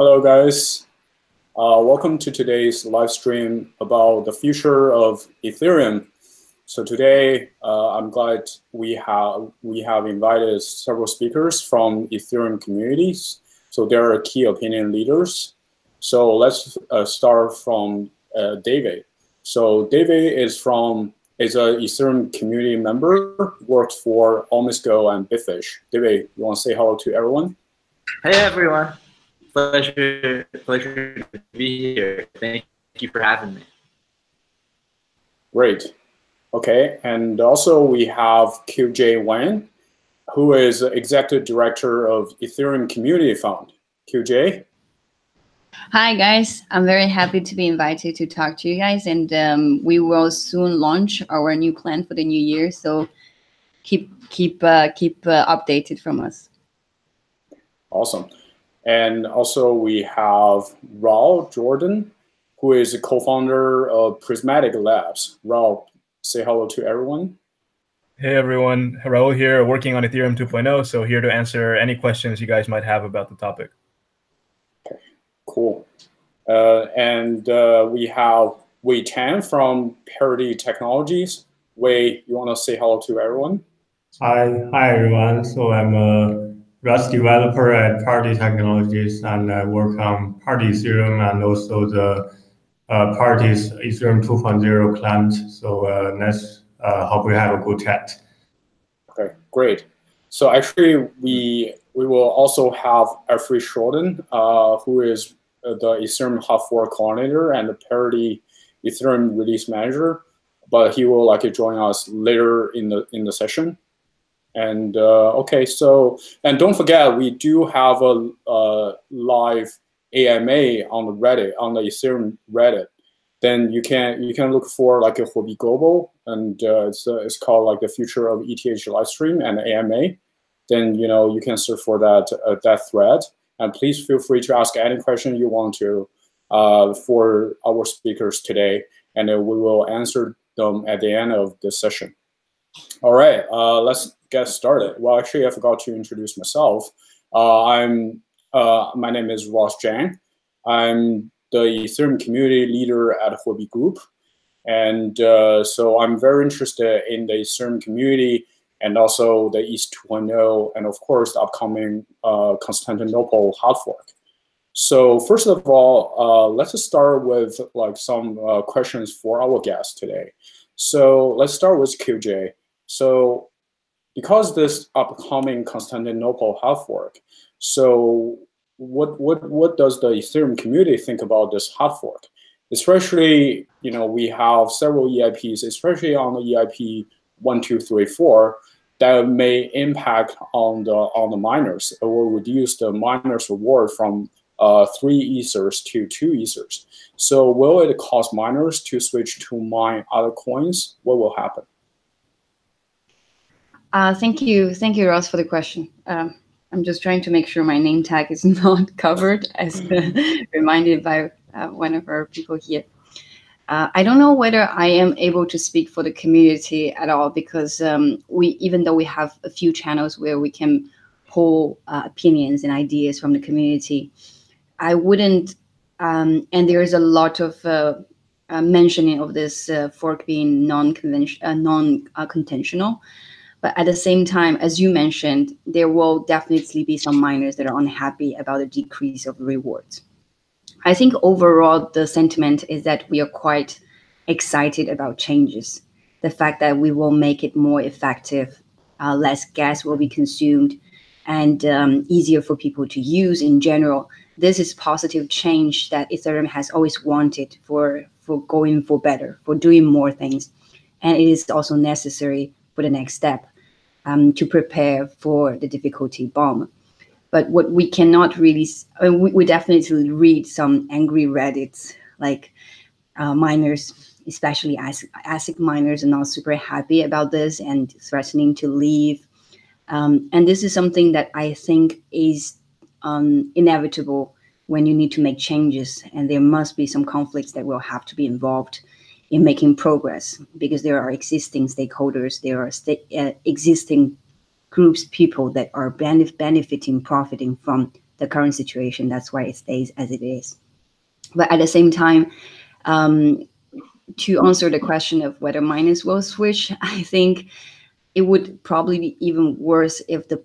Hello, guys. Uh, welcome to today's live stream about the future of Ethereum. So today, uh, I'm glad we have we have invited several speakers from Ethereum communities. So they are key opinion leaders. So let's uh, start from uh, David. So David is from is a Ethereum community member, worked for OmiseGO and Bitfish. David, you want to say hello to everyone? Hey everyone, pleasure pleasure to be here. Thank you for having me. Great. Okay, and also we have QJ Wang, who is executive director of Ethereum Community Fund. QJ. Hi guys, I'm very happy to be invited to talk to you guys, and um, we will soon launch our new plan for the new year. So keep keep uh, keep uh, updated from us. Awesome, and also we have Raul Jordan, who is a co-founder of Prysmatic Labs. Raul, say hello to everyone. Hey everyone, Raul here, working on Ethereum 2.0. So here to answer any questions you guys might have about the topic. Okay, Cool. Uh, and uh, we have Wei Tang from Parity Technologies. Wei, you want to say hello to everyone? Hi, hi everyone. So I'm a Rust developer at Parity Technologies and I work on Parity Ethereum and also the uh, Parity's Ethereum 2.0 client. So uh, let's uh, hope we have a good chat. Okay, great. So actually, we we will also have Afri Schoedon, uh, who is uh, the Ethereum hard fork coordinator and the Parity Ethereum release manager, but he will like join us later in the in the session. And uh, okay, so and don't forget we do have a, a live AMA on the Reddit on the Ethereum Reddit. Then you can you can look for like a Huobi Global, and uh, it's uh, it's called like the future of ETH live stream and AMA. Then you know you can search for that uh, that thread and please feel free to ask any question you want to uh, for our speakers today, and we will answer them at the end of the session. All right, uh, let's get started. Well, actually, I forgot to introduce myself. Uh, I'm uh, my name is Ross Zhang. I'm the Ethereum community leader at Huobi Group, and uh, so I'm very interested in the Ethereum community and also the ETH 2.0, and of course the upcoming uh, Constantinople hard fork. So first of all, uh, let's start with like some questions for our guest today. So let's start with QJ. So because this upcoming Constantinople hard fork, so what what what does the Ethereum community think about this hard fork? Especially, you know, we have several EIPs, especially on the EIP one, two, three, four, that may impact on the on the miners. Will reduce the miners' reward from uh, three ethers to two ethers. So will it cause miners to switch to mine other coins? What will happen? Uh, thank you, thank you, Ross, for the question. Um, I'm just trying to make sure my name tag is not covered, as reminded by uh, one of our people here. Uh, I don't know whether I am able to speak for the community at all because um, we, even though we have a few channels where we can pull uh, opinions and ideas from the community, I wouldn't. Um, and there is a lot of uh, uh mentioning of this uh, fork being non-conventional, uh, non-contentional. But at the same time, as you mentioned, there will definitely be some miners that are unhappy about the decrease of rewards. I think overall the sentiment is that we are quite excited about changes. The fact that we will make it more effective, uh, less gas will be consumed, and um, easier for people to use in general. This is positive change that Ethereum has always wanted for for going for better, for doing more things, and it is also necessary for the next step um, to prepare for the difficulty bomb. But what we cannot really, I mean, we, we definitely read some angry Reddits, like uh, miners, especially ASIC miners, are not super happy about this and threatening to leave. Um, and this is something that I think is um, inevitable when you need to make changes, and there must be some conflicts that will have to be involved in making progress because there are existing stakeholders, there are uh, existing groups, people that are benef- benefiting, profiting from the current situation. That's why it stays as it is. But at the same time, um, to answer the question of whether miners will switch, I think it would probably be even worse if the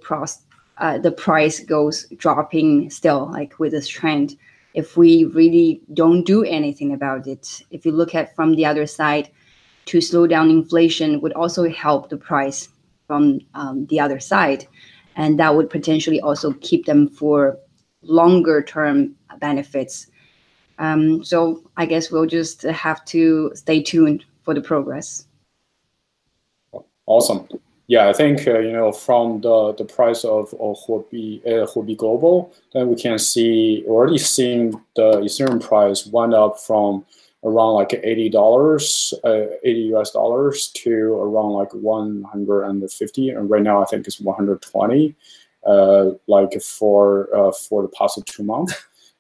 uh, the price goes dropping still, like with this trend. If we really don't do anything about it, if you look at from the other side, to slow down inflation would also help the price from um, the other side, and that would potentially also keep them for longer term benefits. Um, so I guess we'll just have to stay tuned for the progress. Awesome. Yeah, I think uh, you know from the the price of, of Huobi, uh, Global, then we can see already seeing the Ethereum price went up from around like eighty dollars, uh, eighty US dollars to around like one hundred and fifty, and right now I think it's one hundred twenty, uh, like for uh, for the past two months.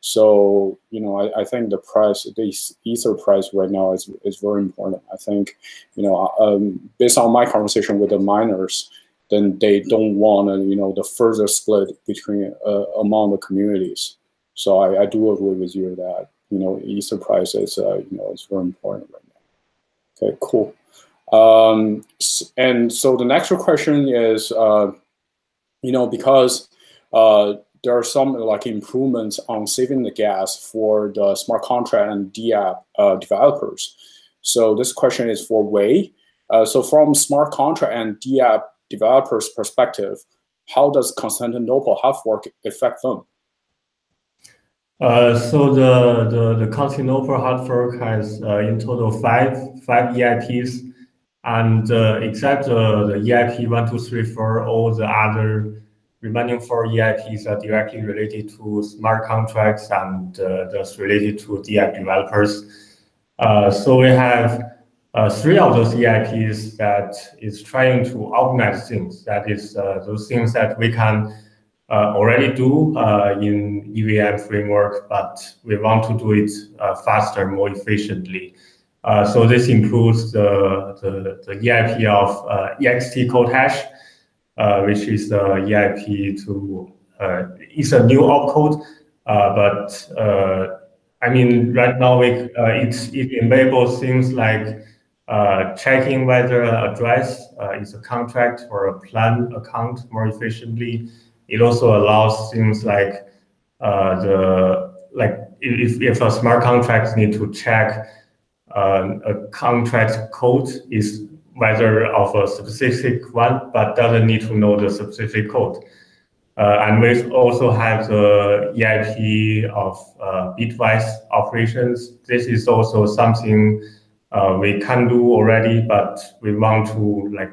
So you know, I, I think the price, the ether price right now is is very important. I think you know, um, based on my conversation with the miners, then they don't want you know the further split between uh, among the communities. So I, I do agree with you that you know ether price is uh, you know is very important right now. Okay, cool. Um, and so the next question is, uh, you know, because uh, there are some like improvements on saving the gas for the smart contract and DApp uh, developers. So this question is for Wei. Uh, so from smart contract and DApp developers perspective, how does Constantinople hard fork affect them? Uh, so the, the, the Constantinople hard fork has uh, in total five five EIPs, and uh, except uh, the EIP one two three four, all the other remaining four EIPs are directly related to smart contracts and uh, related to DApp developers. Uh, so we have uh, three of those EIPs that is trying to optimize things. That is uh, those things that we can uh, already do uh, in EVM framework, but we want to do it faster, more efficiently. so this includes the, the, the EIP of EXTCODEHASH, uh, which is the EIP to uh, it's a new opcode, uh, but I mean right now it enables things like checking whether an address is a contract or a plan account more efficiently. It also allows things like the like if, if a smart contract need to check uh, a contract code is whether of a specific one, but doesn't need to know the specific code. Uh, and we also have the EIP of uh, bitwise operations. This is also something uh, we can do already, but we want to like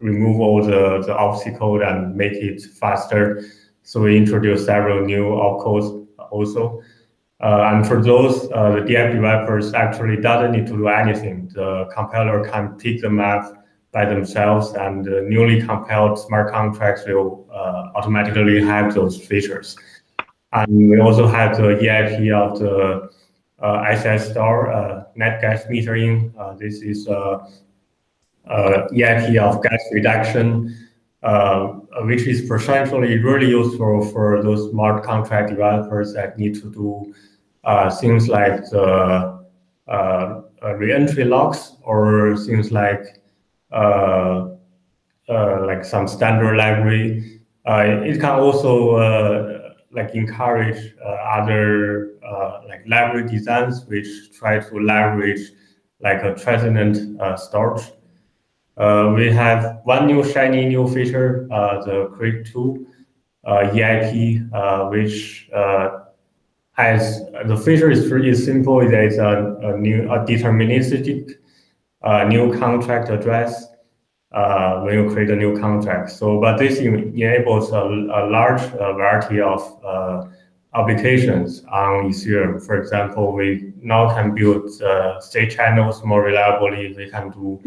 remove all the, the obstacle and make it faster. So we introduce several new opcodes also. Uh, and for those, uh, the DApp developers actually doesn't need to do anything. The compiler can pick the map by themselves, and the newly compiled smart contracts will uh, automatically have those features. And we also have the EIP of the uh, SS uh, net gas metering. Uh, this is a, EIP of gas reduction, which is potentially really useful for those smart contract developers that need to do uh, things like the uh, uh, reentry locks or things like like some standard library. it can also like encourage other like library designs which try to leverage like a transient storage. Uh, we have one new shiny new feature, uh, the Create 2 uh, EIP, which has the feature is pretty simple. It is a, a new a deterministic uh, new contract address uh, when you create a new contract. So, but this enables a, a large uh, variety of uh, applications on Ethereum. For example, we now can build uh, state channels more reliably. We can do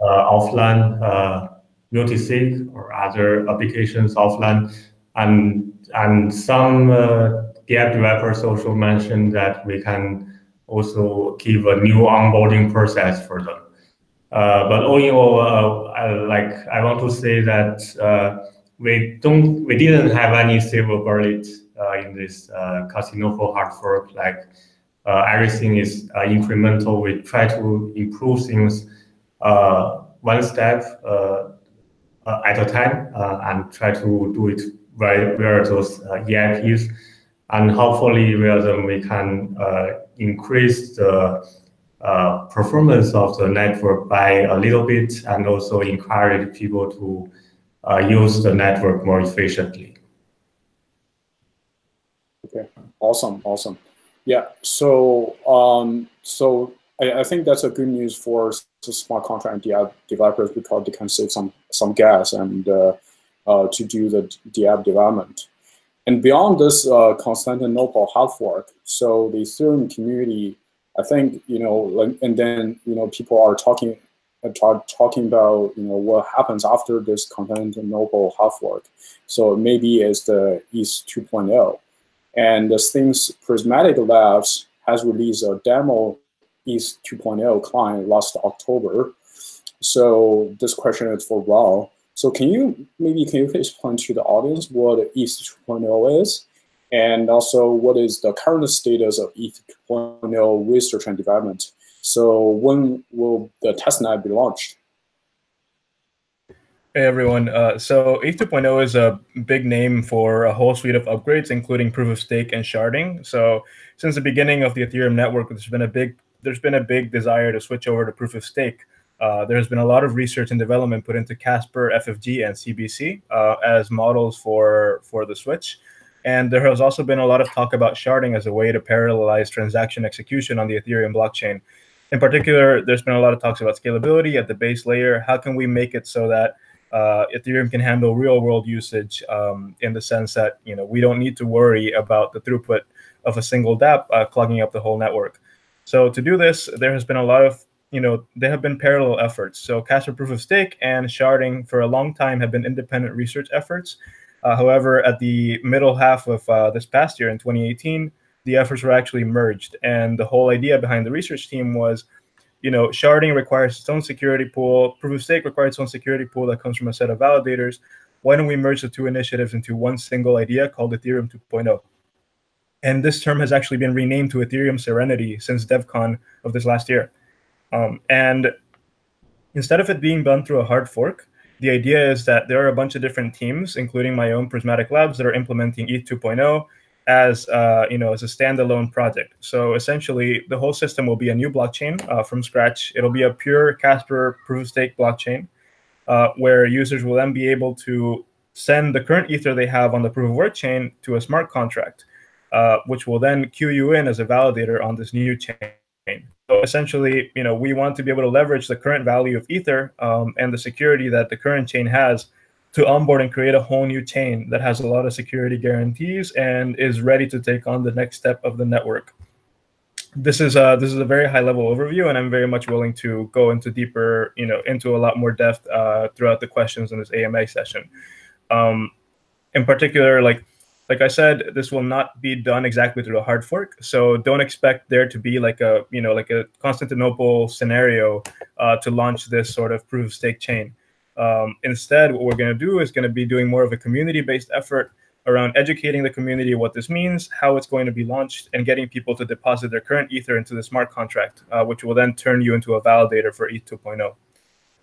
uh, offline multi-sig or other applications offline, and and some the app developers also mentioned that we can also give a new onboarding process for them. Uh, but all in all, uh, I, like I want to say that uh, we don't, we didn't have any silver bullet uh, in this uh, Constantinople hard fork. Like uh, everything is incremental. We try to improve things one step at a time and try to do it right where those EIPs. And hopefully, then we can increase the uh, performance of the network by a little bit and also encourage people to uh, use the network more efficiently. Okay, awesome, awesome. Yeah, so um, so I, I, think that's a good news for smart contract developers because they can save some some gas and uh, uh, to do the DApp development. And beyond this uh, Constantinople hard fork, so the Ethereum community I think you know, and then you know, people are talking uh, talking about you know what happens after this Constantinople hard fork. So maybe it's the ETH 2.0, and this things Prysmatic Labs has released a demo ETH 2.0 client last October. So this question is for Raul. So can you maybe can you explain to the audience what ETH 2.0 is? and also what is the current status of ETH 2.0 research and development. So when will the testnet be launched? Hey everyone. Uh, so ETH 2.0 is a big name for a whole suite of upgrades, including proof of stake and sharding. So since the beginning of the Ethereum network, there's been a big there's been a big desire to switch over to proof of stake. Uh, there's been a lot of research and development put into Casper, FFG, and CBC uh, as models for for the switch. And there has also been a lot of talk about sharding as a way to parallelize transaction execution on the Ethereum blockchain. In particular, there's been a lot of talks about scalability at the base layer. How can we make it so that uh, Ethereum can handle real world usage um, in the sense that you know we don't need to worry about the throughput of a single DApp uh, clogging up the whole network. So to do this, there has been a lot of you know there have been parallel efforts. So Casper Proof of Stake and sharding for a long time have been independent research efforts. Uh, however, at the middle half of uh, this past year in 2018, the efforts were actually merged. And the whole idea behind the research team was, you know, sharding requires its own security pool, proof of stake requires its own security pool that comes from a set of validators. Why don't we merge the two initiatives into one single idea called Ethereum 2.0? And this term has actually been renamed to Ethereum Serenity since DevCon of this last year. Um, and instead of it being done through a hard fork, the idea is that there are a bunch of different teams, including my own Prysmatic Labs, that are implementing ETH 2.0 as uh, you know as a standalone project. So essentially, the whole system will be a new blockchain uh, from scratch. It'll be a pure Casper proof of stake blockchain, uh, where users will then be able to send the current ether they have on the proof of work chain to a smart contract, uh, which will then queue you in as a validator on this new chain. Essentially, you know, we want to be able to leverage the current value of Ether um, and the security that the current chain has to onboard and create a whole new chain that has a lot of security guarantees and is ready to take on the next step of the network. This is a, this is a very high level overview, and I'm very much willing to go into deeper, you know, into a lot more depth uh, throughout the questions in this AMA session. Um, in particular, like like I said, this will not be done exactly through a hard fork. So don't expect there to be like a you know like a Constantinople scenario uh, to launch this sort of proof of stake chain. Um, instead, what we're going to do is going to be doing more of a community-based effort around educating the community what this means, how it's going to be launched, and getting people to deposit their current Ether into the smart contract, uh, which will then turn you into a validator for ETH 2.0.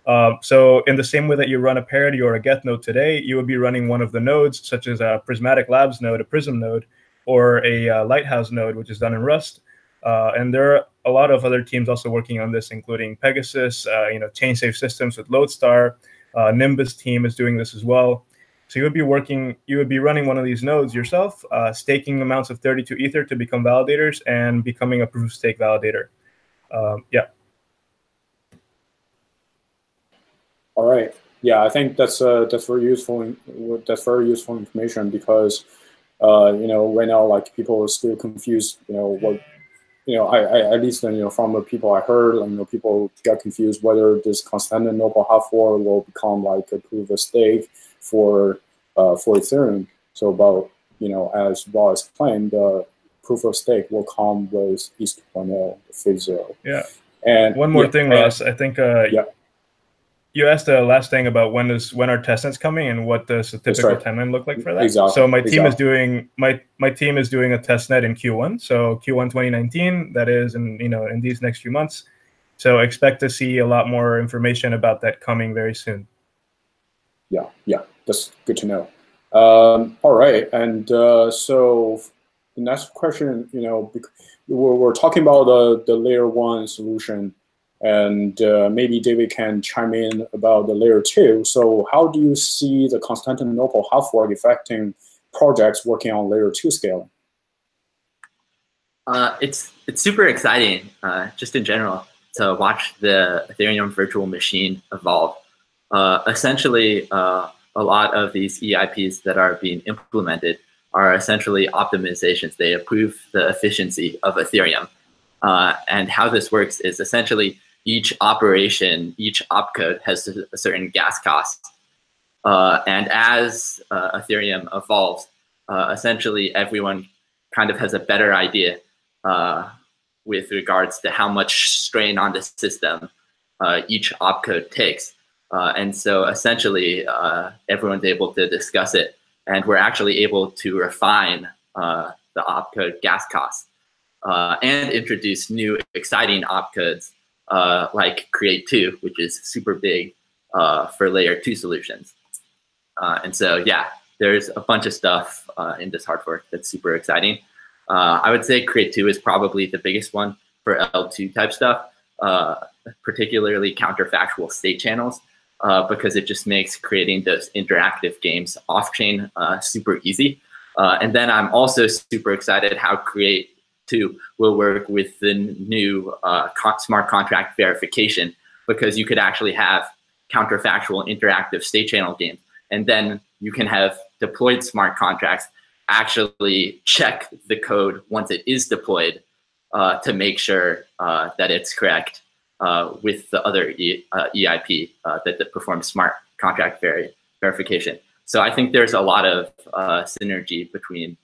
Um, so in the same way that you run a parity or a Geth node today, you would be running one of the nodes, such as a Prysmatic Labs node, a Prism node, or a uh, Lighthouse node, which is done in Rust. Uh, and there are a lot of other teams also working on this, including PegaSys, uh, you know, ChainSafe Systems with Lodestar. Uh, Nimbus team is doing this as well. So you would be working, you would be running one of these nodes yourself, uh, staking amounts of 32 Ether to become validators and becoming a proof of stake validator. Um, yeah. All right. Yeah, I think that's uh, that's very useful. That's very useful information because uh, you know right now like people are still confused. You know what you know, I, I, at least you know from the people I heard, you know, people got confused whether this Constantinople hard fork will become like a proof of stake for uh, for Ethereum. So about you know as well as planned, the proof of stake will come with ETH 2.0, phase zero. Yeah. And one more yeah, thing, Ross. I think uh, yeah you asked the last thing about when is when are testnets coming and what does the typical right. timeline look like for that. Exactly. So my team Exactly. is doing my my team is doing a testnet in Q1. So Q1 2019. That is in you know in these next few months. So expect to see a lot more information about that coming very soon. Yeah, yeah, that's good to know. Um, all right, and uh, so the next question, you know, we're, we're talking about the, the layer one solution, and uh, maybe David can chime in about the layer two. So, how do you see the Constantinople hard fork affecting projects working on layer two scaling? Uh, it's it's super exciting, uh, just in general, to watch the Ethereum virtual machine evolve. Uh, essentially, uh, a lot of these EIPs that are being implemented are essentially optimizations. They improve the efficiency of Ethereum. Uh, and how this works is essentially each operation, each opcode has a certain gas cost. Uh, and as uh, Ethereum evolves, uh, essentially everyone kind of has a better idea uh, with regards to how much strain on the system uh, each opcode takes. Uh, and so essentially, everyone's able to discuss it, and we're actually able to refine the opcode gas costs and introduce new exciting opcodes uh, like Create 2, which is super big uh, for layer 2 solutions. Uh, and so, yeah, there's a bunch of stuff uh, in this hard fork that's super exciting. Uh, I would say Create 2 is probably the biggest one for L2 type stuff, uh, particularly counterfactual state channels, because it just makes creating those interactive games off chain uh, super easy. And then I'm also super excited how Create 2 will work with the new uh, smart contract verification, because you could actually have counterfactual interactive state channel games. And then you can have deployed smart contracts actually check the code once it is deployed uh, to make sure uh, that it's correct uh, with the other e, uh, EIP uh, that, that performs smart contract veri- verification. So I think there's a lot of uh, synergy between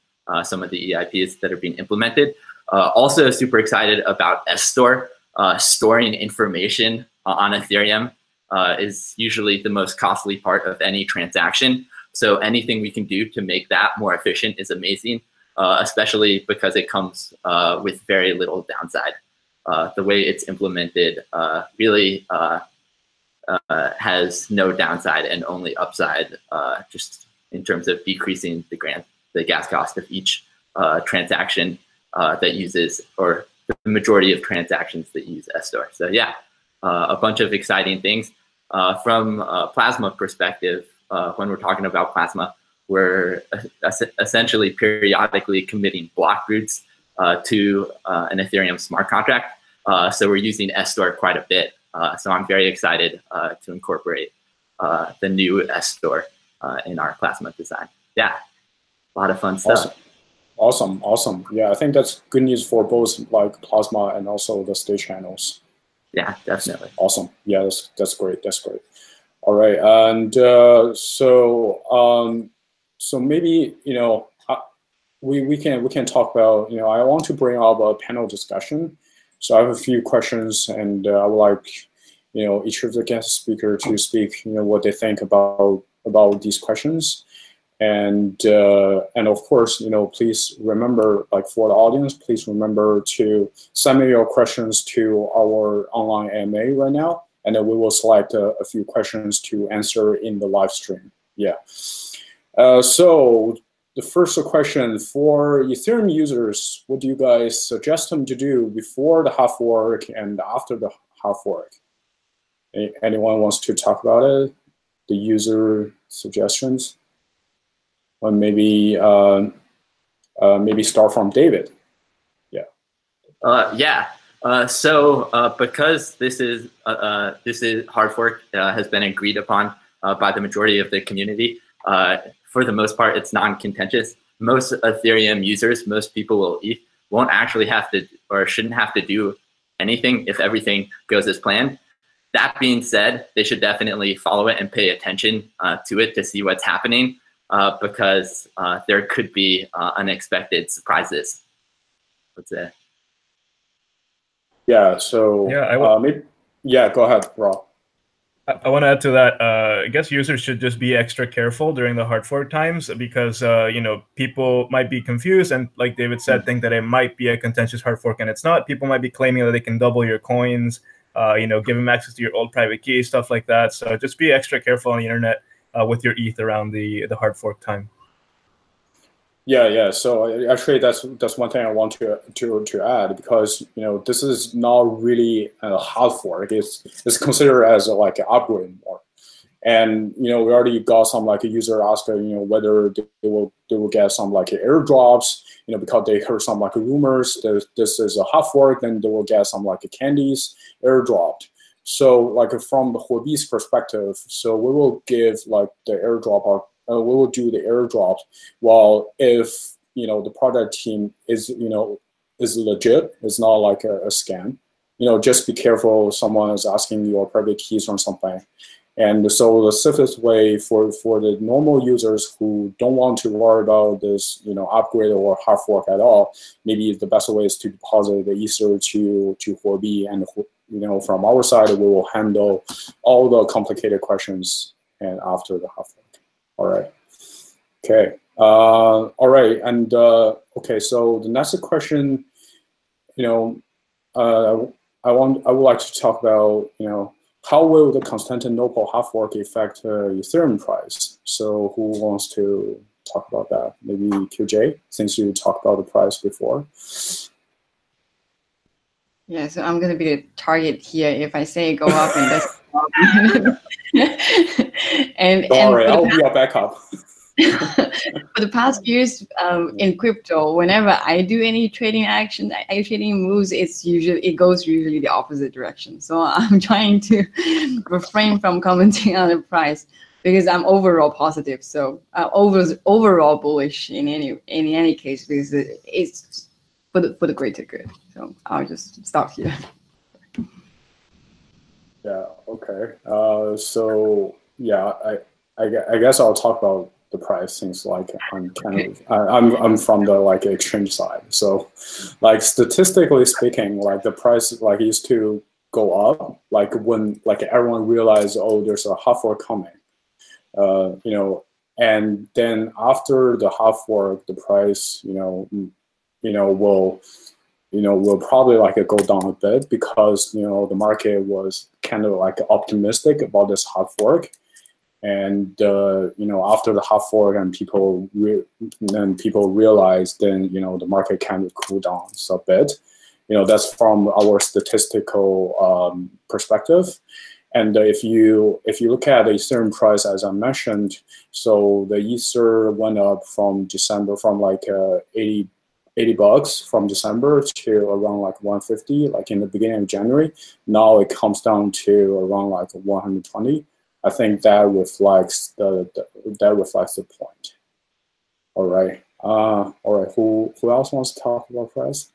some of the EIPs that are being implemented. Uh, also super excited about S-Store. Uh, storing information on Ethereum uh, is usually the most costly part of any transaction. So anything we can do to make that more efficient is amazing, uh, especially because it comes uh, with very little downside. Uh, the way it's implemented uh, really uh, uh, has no downside and only upside, uh, just in terms of decreasing the grant, the gas cost of each uh, transaction uh, that uses, or the majority of transactions that use S-Store. So yeah, uh, a bunch of exciting things. Uh, from a Plasma perspective, uh, when we're talking about Plasma, we're es- essentially periodically committing block roots uh, to uh, an Ethereum smart contract. So we're using S-Store quite a bit. So I'm very excited to incorporate the new uh, in our Plasma design. Yeah, a lot of fun stuff. Awesome. Awesome. Yeah, I think that's good news for both like Plasma and also the state channels. Yeah, definitely. Awesome. Yeah, that's that's great. That's great. All right, and uh, so um, so maybe you know uh, we we can we can talk about you know I want to bring up a panel discussion. So I have a few questions, and uh, I would like you know each of the guest speaker to speak you know what they think about about these questions and uh, and of course you know please remember like for the audience please remember to send me your questions to our online ama right now and then we will select a, a few questions to answer in the live stream. Yeah. Uh, so the first question for ethereum users what do you guys suggest them to do before the hard fork and after the hard fork? Anyone wants to talk about it? The user suggestions or maybe uh, uh, maybe start from David. Uh, yeah. Uh, so uh, because this is uh, this is hard fork uh, has been agreed upon by the majority of the community. For the most part, it's non-contentious. Most Ethereum users, most people will won't actually have to or shouldn't have to do anything if everything goes as planned. That being said, they should definitely follow it and pay attention to it to see what's happening uh, because uh, there could be uh, unexpected surprises. What's it? Yeah. So Yeah, I uh, maybe, yeah. Go ahead, Rob. I, want to add to that. Uh, I guess users should just be extra careful during the hard fork times because uh, you know people might be confused and, like David said, think that it might be a contentious hard fork and it's not. People might be claiming that they can double your coins, uh, you know, give them access to your old private key, stuff like that. So just be extra careful on the internet uh, with your ETH around the the hard fork time. Yeah, yeah. So actually, that's that's one thing I want to to to add because you know this is not really a hard fork. It's it's considered as a, like an upgrade more. And you know we already got some like a user asked you know whether they will they will get some like airdrops you know because they heard some like rumors that this is a hard fork then they will get some like a candies airdropped. So like from the Huobi's perspective, so we will give like the airdrop uh, we will do the airdrops. While if you know the product team is you know is legit, it's not like a, a scam. You know, just be careful. Someone is asking your private keys or something. And so the safest way for, for the normal users who don't want to worry about this, you know, upgrade or hard fork at all, maybe the best way is to deposit the Ether to to Huobi, and you know, from our side, we will handle all the complicated questions and after the half. All right. Okay. Uh, all right. And uh, okay, so the next question, you know, uh, I want I would like to talk about, you know, how will the Constantinople hard fork affect uh, Ethereum price? So who wants to talk about that? Maybe QJ, since you talked about the price before. Yeah, so I'm going to be the target here if I say go up and that's and, Don't worry, I'll be your backup. for the past years um, in crypto, whenever I do any trading action, I trading moves, it's usually it goes usually the opposite direction. So I'm trying to refrain from commenting on the price because I'm overall positive. So uh, over overall bullish in any in any case because it's for the for the greater good. So I'll just stop here. Yeah. Okay. Uh, so yeah, I, I, I guess I'll talk about the price since like I'm kind of I, am I'm from the like exchange side. So like statistically speaking, like the price like used to go up like when like everyone realized oh there's a hard fork coming. Uh, you know, and then after the hard fork, the price you know you know will you know, will probably like go down a bit because, you know, the market was kind of like optimistic about this hard fork. And, uh, you know, after the hard fork and people, then people realized then, you know, the market kind of cooled down a bit. You know, that's from our statistical um, perspective. And if you if you look at the Ethereum price, as I mentioned, so the Ether went up from December from like uh, 80 80 bucks from December to around like 150, like in the beginning of January. Now it comes down to around like 120. I think that reflects the, the that reflects the point. All right. Uh, all right. Who who else wants to talk about price?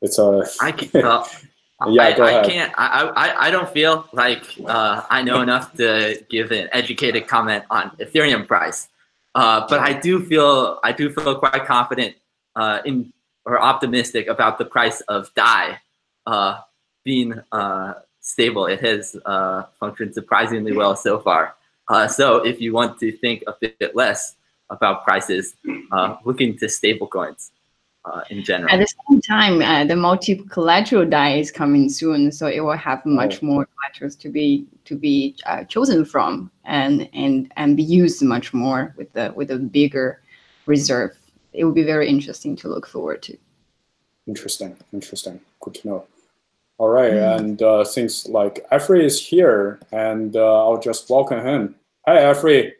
It's a. I can. Uh, yeah, I. I can't. I, I I don't feel like uh, I know enough to give an educated comment on Ethereum price, uh, but I do feel I do feel quite confident uh, in or optimistic about the price of Dai uh, being uh, stable. It has uh, functioned surprisingly well so far. Uh, so if you want to think a bit less about prices, uh, look into stable coins. Uh, in general. At the same time, uh, the multi-collateral Dai is coming soon, so it will have much more collaterals to be to be uh, chosen from and and and be used much more with the with a bigger reserve it would be very interesting to look forward to. Interesting, interesting. Good to know. All right, mm. and uh, since like Afri is here, and uh, I'll just welcome him. Hi, Afri.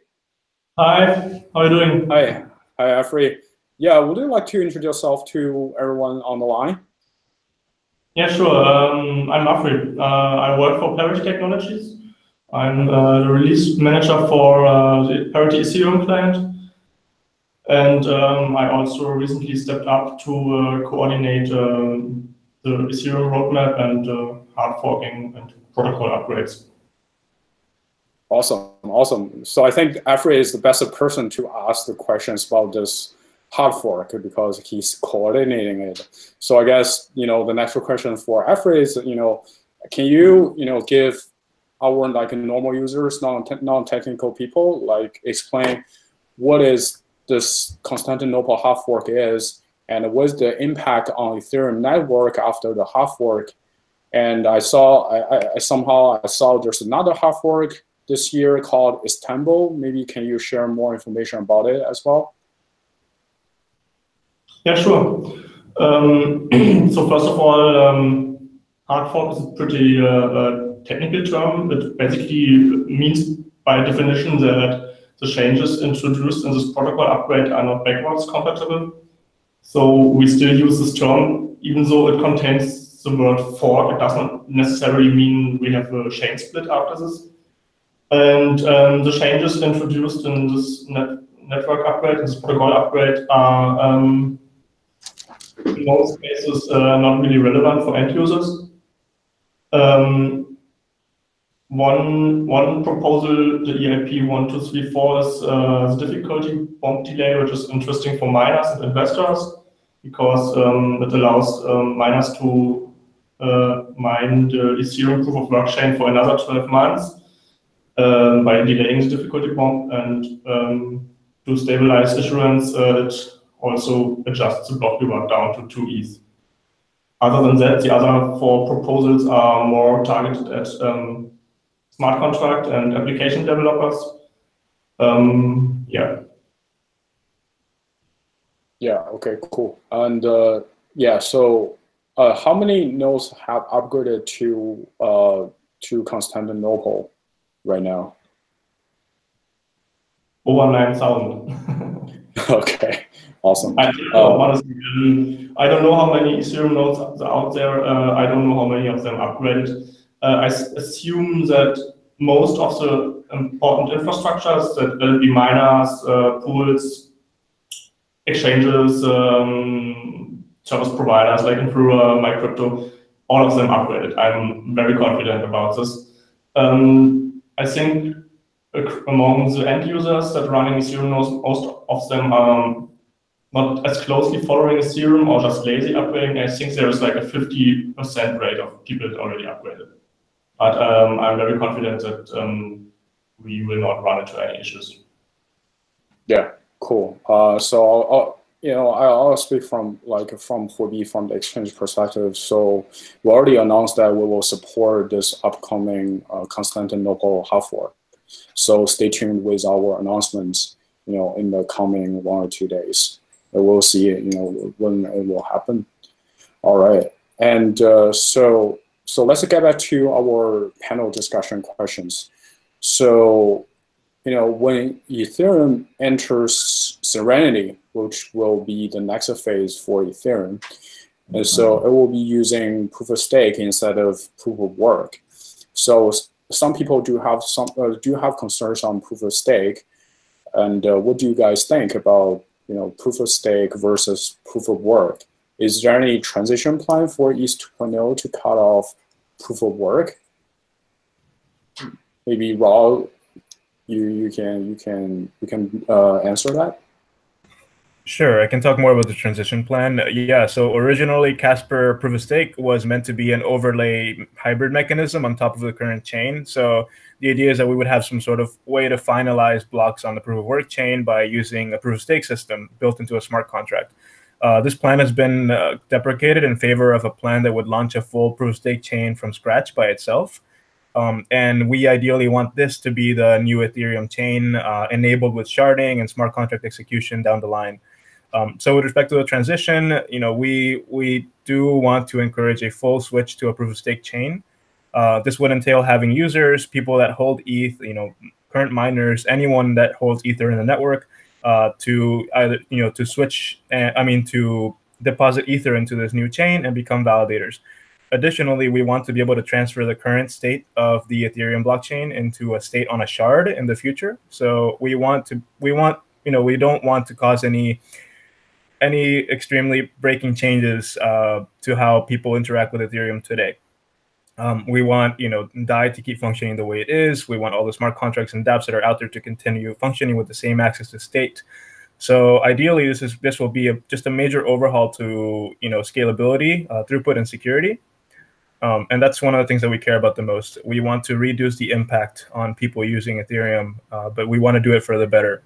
Hi, how are you doing? Hi, hi, Afri. Yeah, would you like to introduce yourself to everyone on the line? Yeah, sure. Um, I'm Afri. Uh, I work for Parity Technologies. I'm uh, the release manager for uh, the Parity Ethereum client. And um, I also recently stepped up to uh, coordinate uh, the Ethereum roadmap and uh, hard forking and protocol upgrades. Awesome, awesome. So I think Afri is the best person to ask the questions about this hard fork because he's coordinating it. So I guess you know the next question for Afri is you know can you you know give our like normal users, non non-technical people, like explain what is this Constantinople hard fork is and what's the impact on Ethereum network after the hard fork. And I saw, I, I somehow I saw there's another hard fork this year called Istanbul. Maybe can you share more information about it as well? Yeah, sure. Um, so first of all, um, hard fork is a pretty uh, uh, technical term. It basically means by definition that the changes introduced in this protocol upgrade are not backwards compatible. So we still use this term, even though it contains the word fork. It does not necessarily mean we have a chain split after this. And um, the changes introduced in this net network upgrade, this protocol upgrade, are um, in most cases uh, not really relevant for end users. Um, one one proposal, the EIP 1234, is uh, the difficulty bomb delay, which is interesting for miners and investors because um, it allows um, miners to uh, mine the Ethereum proof of work chain for another 12 months uh, by delaying the difficulty bomb and um, to stabilize issuance, uh, it also adjusts the block reward down to 2 ETH. Other than that, the other four proposals are more targeted at um, smart contract and application developers. Um, yeah. Yeah. Okay. Cool. And uh, yeah. So, uh, how many nodes have upgraded to uh, to Constantinople right now? Over nine thousand. okay. Awesome. I, um, honestly, I don't know how many Ethereum nodes are out there. Uh, I don't know how many of them upgraded I assume that most of the important infrastructures that will be miners, uh, pools, exchanges, um, service providers like Infura, MyCrypto, all of them upgraded. I'm very confident about this. Um, I think among the end users that running Ethereum most of them are not as closely following Ethereum or just lazy upgrading. I think there is like a 50% rate of people already upgraded. But um, I'm very confident that um, we will not run into any issues. Yeah, cool. Uh, so I'll, I'll, you know, I'll speak from like from Huobi from the exchange perspective. So we already announced that we will support this upcoming uh, Constantinople hard fork. So stay tuned with our announcements. You know, in the coming one or two days, and we'll see. You know, when it will happen. All right, and uh, so so let's get back to our panel discussion questions. So, you know, when Ethereum enters Serenity, which will be the next phase for Ethereum, and so it will be using proof of stake instead of proof of work. So some people do have some uh, do have concerns on proof of stake, and uh, what do you guys think about you know proof of stake versus proof of work? Is there any transition plan for ETH 2.0 to cut off proof of work? Maybe Raul, you you can you can you can uh, answer that. Sure, I can talk more about the transition plan. Yeah, so originally Casper Proof of Stake was meant to be an overlay hybrid mechanism on top of the current chain. So the idea is that we would have some sort of way to finalize blocks on the proof of work chain by using a proof of stake system built into a smart contract. Uh, this plan has been uh, deprecated in favor of a plan that would launch a full proof of stake chain from scratch by itself. Um, and we ideally want this to be the new Ethereum chain uh, enabled with sharding and smart contract execution down the line. Um, so with respect to the transition, you know, we we do want to encourage a full switch to a proof of stake chain. Uh, this would entail having users, people that hold ETH, you know, current miners, anyone that holds Ether in the network, uh, to either you know to switch. Uh, I mean to deposit Ether into this new chain and become validators. Additionally, we want to be able to transfer the current state of the Ethereum blockchain into a state on a shard in the future. So we want to we want you know we don't want to cause any any extremely breaking changes uh, to how people interact with Ethereum today. Um, we want, you know, DAI to keep functioning the way it is. We want all the smart contracts and dApps that are out there to continue functioning with the same access to state. So ideally, this is this will be a, just a major overhaul to you know scalability, uh, throughput, and security. Um, and that's one of the things that we care about the most. We want to reduce the impact on people using Ethereum, uh, but we want to do it for the better.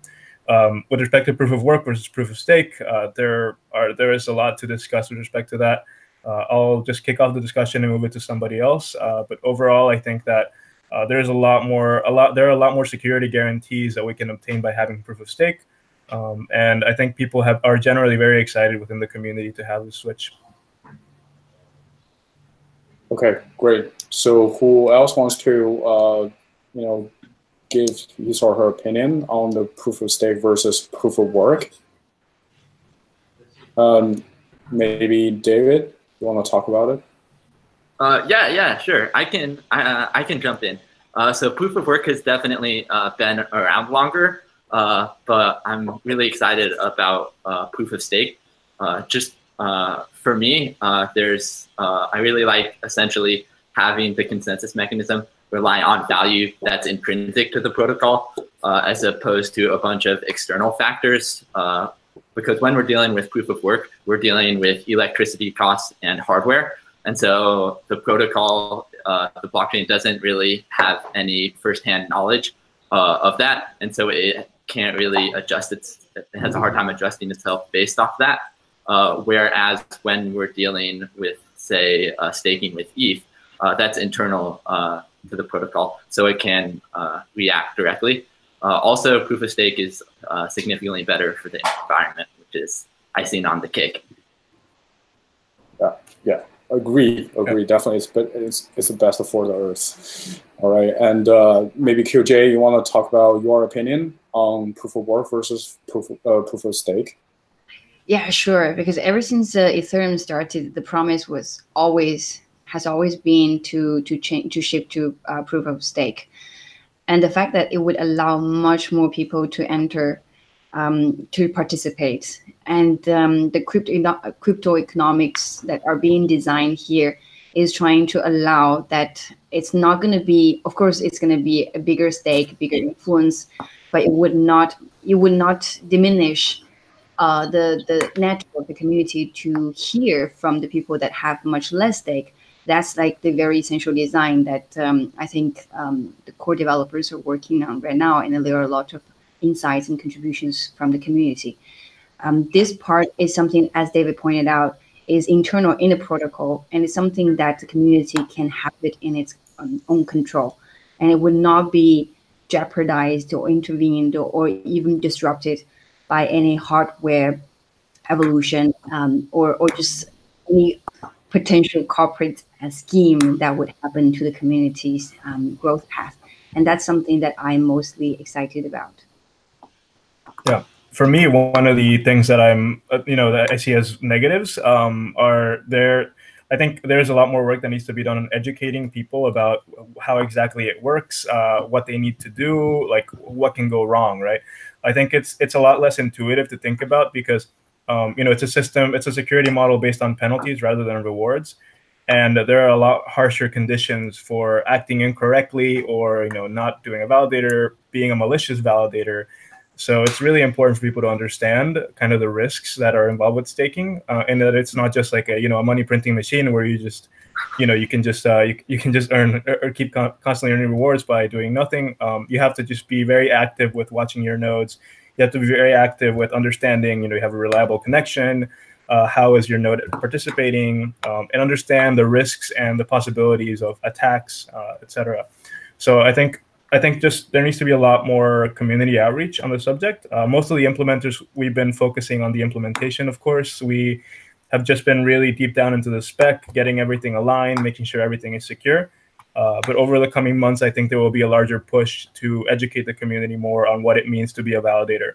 Um, with respect to proof of work versus proof of stake, uh, there are there is a lot to discuss with respect to that. Uh, I'll just kick off the discussion and move it to somebody else. Uh, but overall, I think that uh, there's a lot more a lot there are a lot more security guarantees that we can obtain by having proof of stake. Um, and I think people have are generally very excited within the community to have the switch. Okay, great. So who else wants to, uh, you know, give his or her opinion on the proof of stake versus proof of work? Um, maybe David, you want to talk about it? Uh, yeah, yeah, sure. I can uh, I can jump in. Uh, so proof of work has definitely uh, been around longer, uh, but I'm really excited about uh, proof of stake. just for me, there's I really like essentially having the consensus mechanism rely on value that's intrinsic to the protocol as opposed to a bunch of external factors because when we're dealing with proof of work, we're dealing with electricity costs and hardware. And so the protocol, uh, the blockchain doesn't really have any firsthand knowledge uh, of that. And so it can't really adjust its, it has a hard time adjusting itself based off that. Uh, whereas when we're dealing with, say, uh, staking with ETH, uh, that's internal uh, to the protocol. So it can react directly. Also, proof of stake is significantly better for the environment, which is icing on the cake. Yeah, yeah. Agree, agree. Definitely, it's, it's it's the best for the earth. All right, and uh, maybe QJ, you want to talk about your opinion on proof of work versus proof of, uh, proof of stake? Yeah, sure. Because ever since uh, Ethereum started, the promise was always has always been to to change to shift to uh, proof of stake, and the fact that it would allow much more people to enter um, to participate. And um, the crypto, crypto economics that are being designed here is trying to allow that it's not going to be, of course, it's going to be a bigger stake, bigger influence, but it would not, it would not diminish uh, the the network, the community to hear from the people that have much less stake. That's like the very essential design that um, I think um, the core developers are working on right now, and there are a lot of insights and contributions from the community. Um, this part is something, as David pointed out, is internal in the protocol, and it's something that the community can have it in its own control, and it would not be jeopardized or intervened or, or even disrupted by any hardware evolution um, or, or just any potential corporate uh, scheme that would happen to the community's um, growth path. And that's something that I'm mostly excited about. Yeah. For me, one of the things that I'm, uh, you know, that I see as negatives um, are there. I think there's a lot more work that needs to be done on educating people about how exactly it works, uh, what they need to do, like what can go wrong, right? I think it's it's a lot less intuitive to think about because um, you know it's a system, it's a security model based on penalties rather than rewards, and there are a lot harsher conditions for acting incorrectly or you know not doing a validator, being a malicious validator, so it's really important for people to understand kind of the risks that are involved with staking, uh, and that it's not just like a you know a money printing machine where you just you know you can just uh, you, you can just earn or keep con- constantly earning rewards by doing nothing. Um, you have to just be very active with watching your nodes. You have to be very active with understanding. You know you have a reliable connection. Uh, how is your node participating, um, and understand the risks and the possibilities of attacks, uh, etc. So I think I think just there needs to be a lot more community outreach on the subject. Uh, most of the implementers, we've been focusing on the implementation, of course. We have just been really deep down into the spec, getting everything aligned, making sure everything is secure. Uh, but over the coming months, I think there will be a larger push to educate the community more on what it means to be a validator.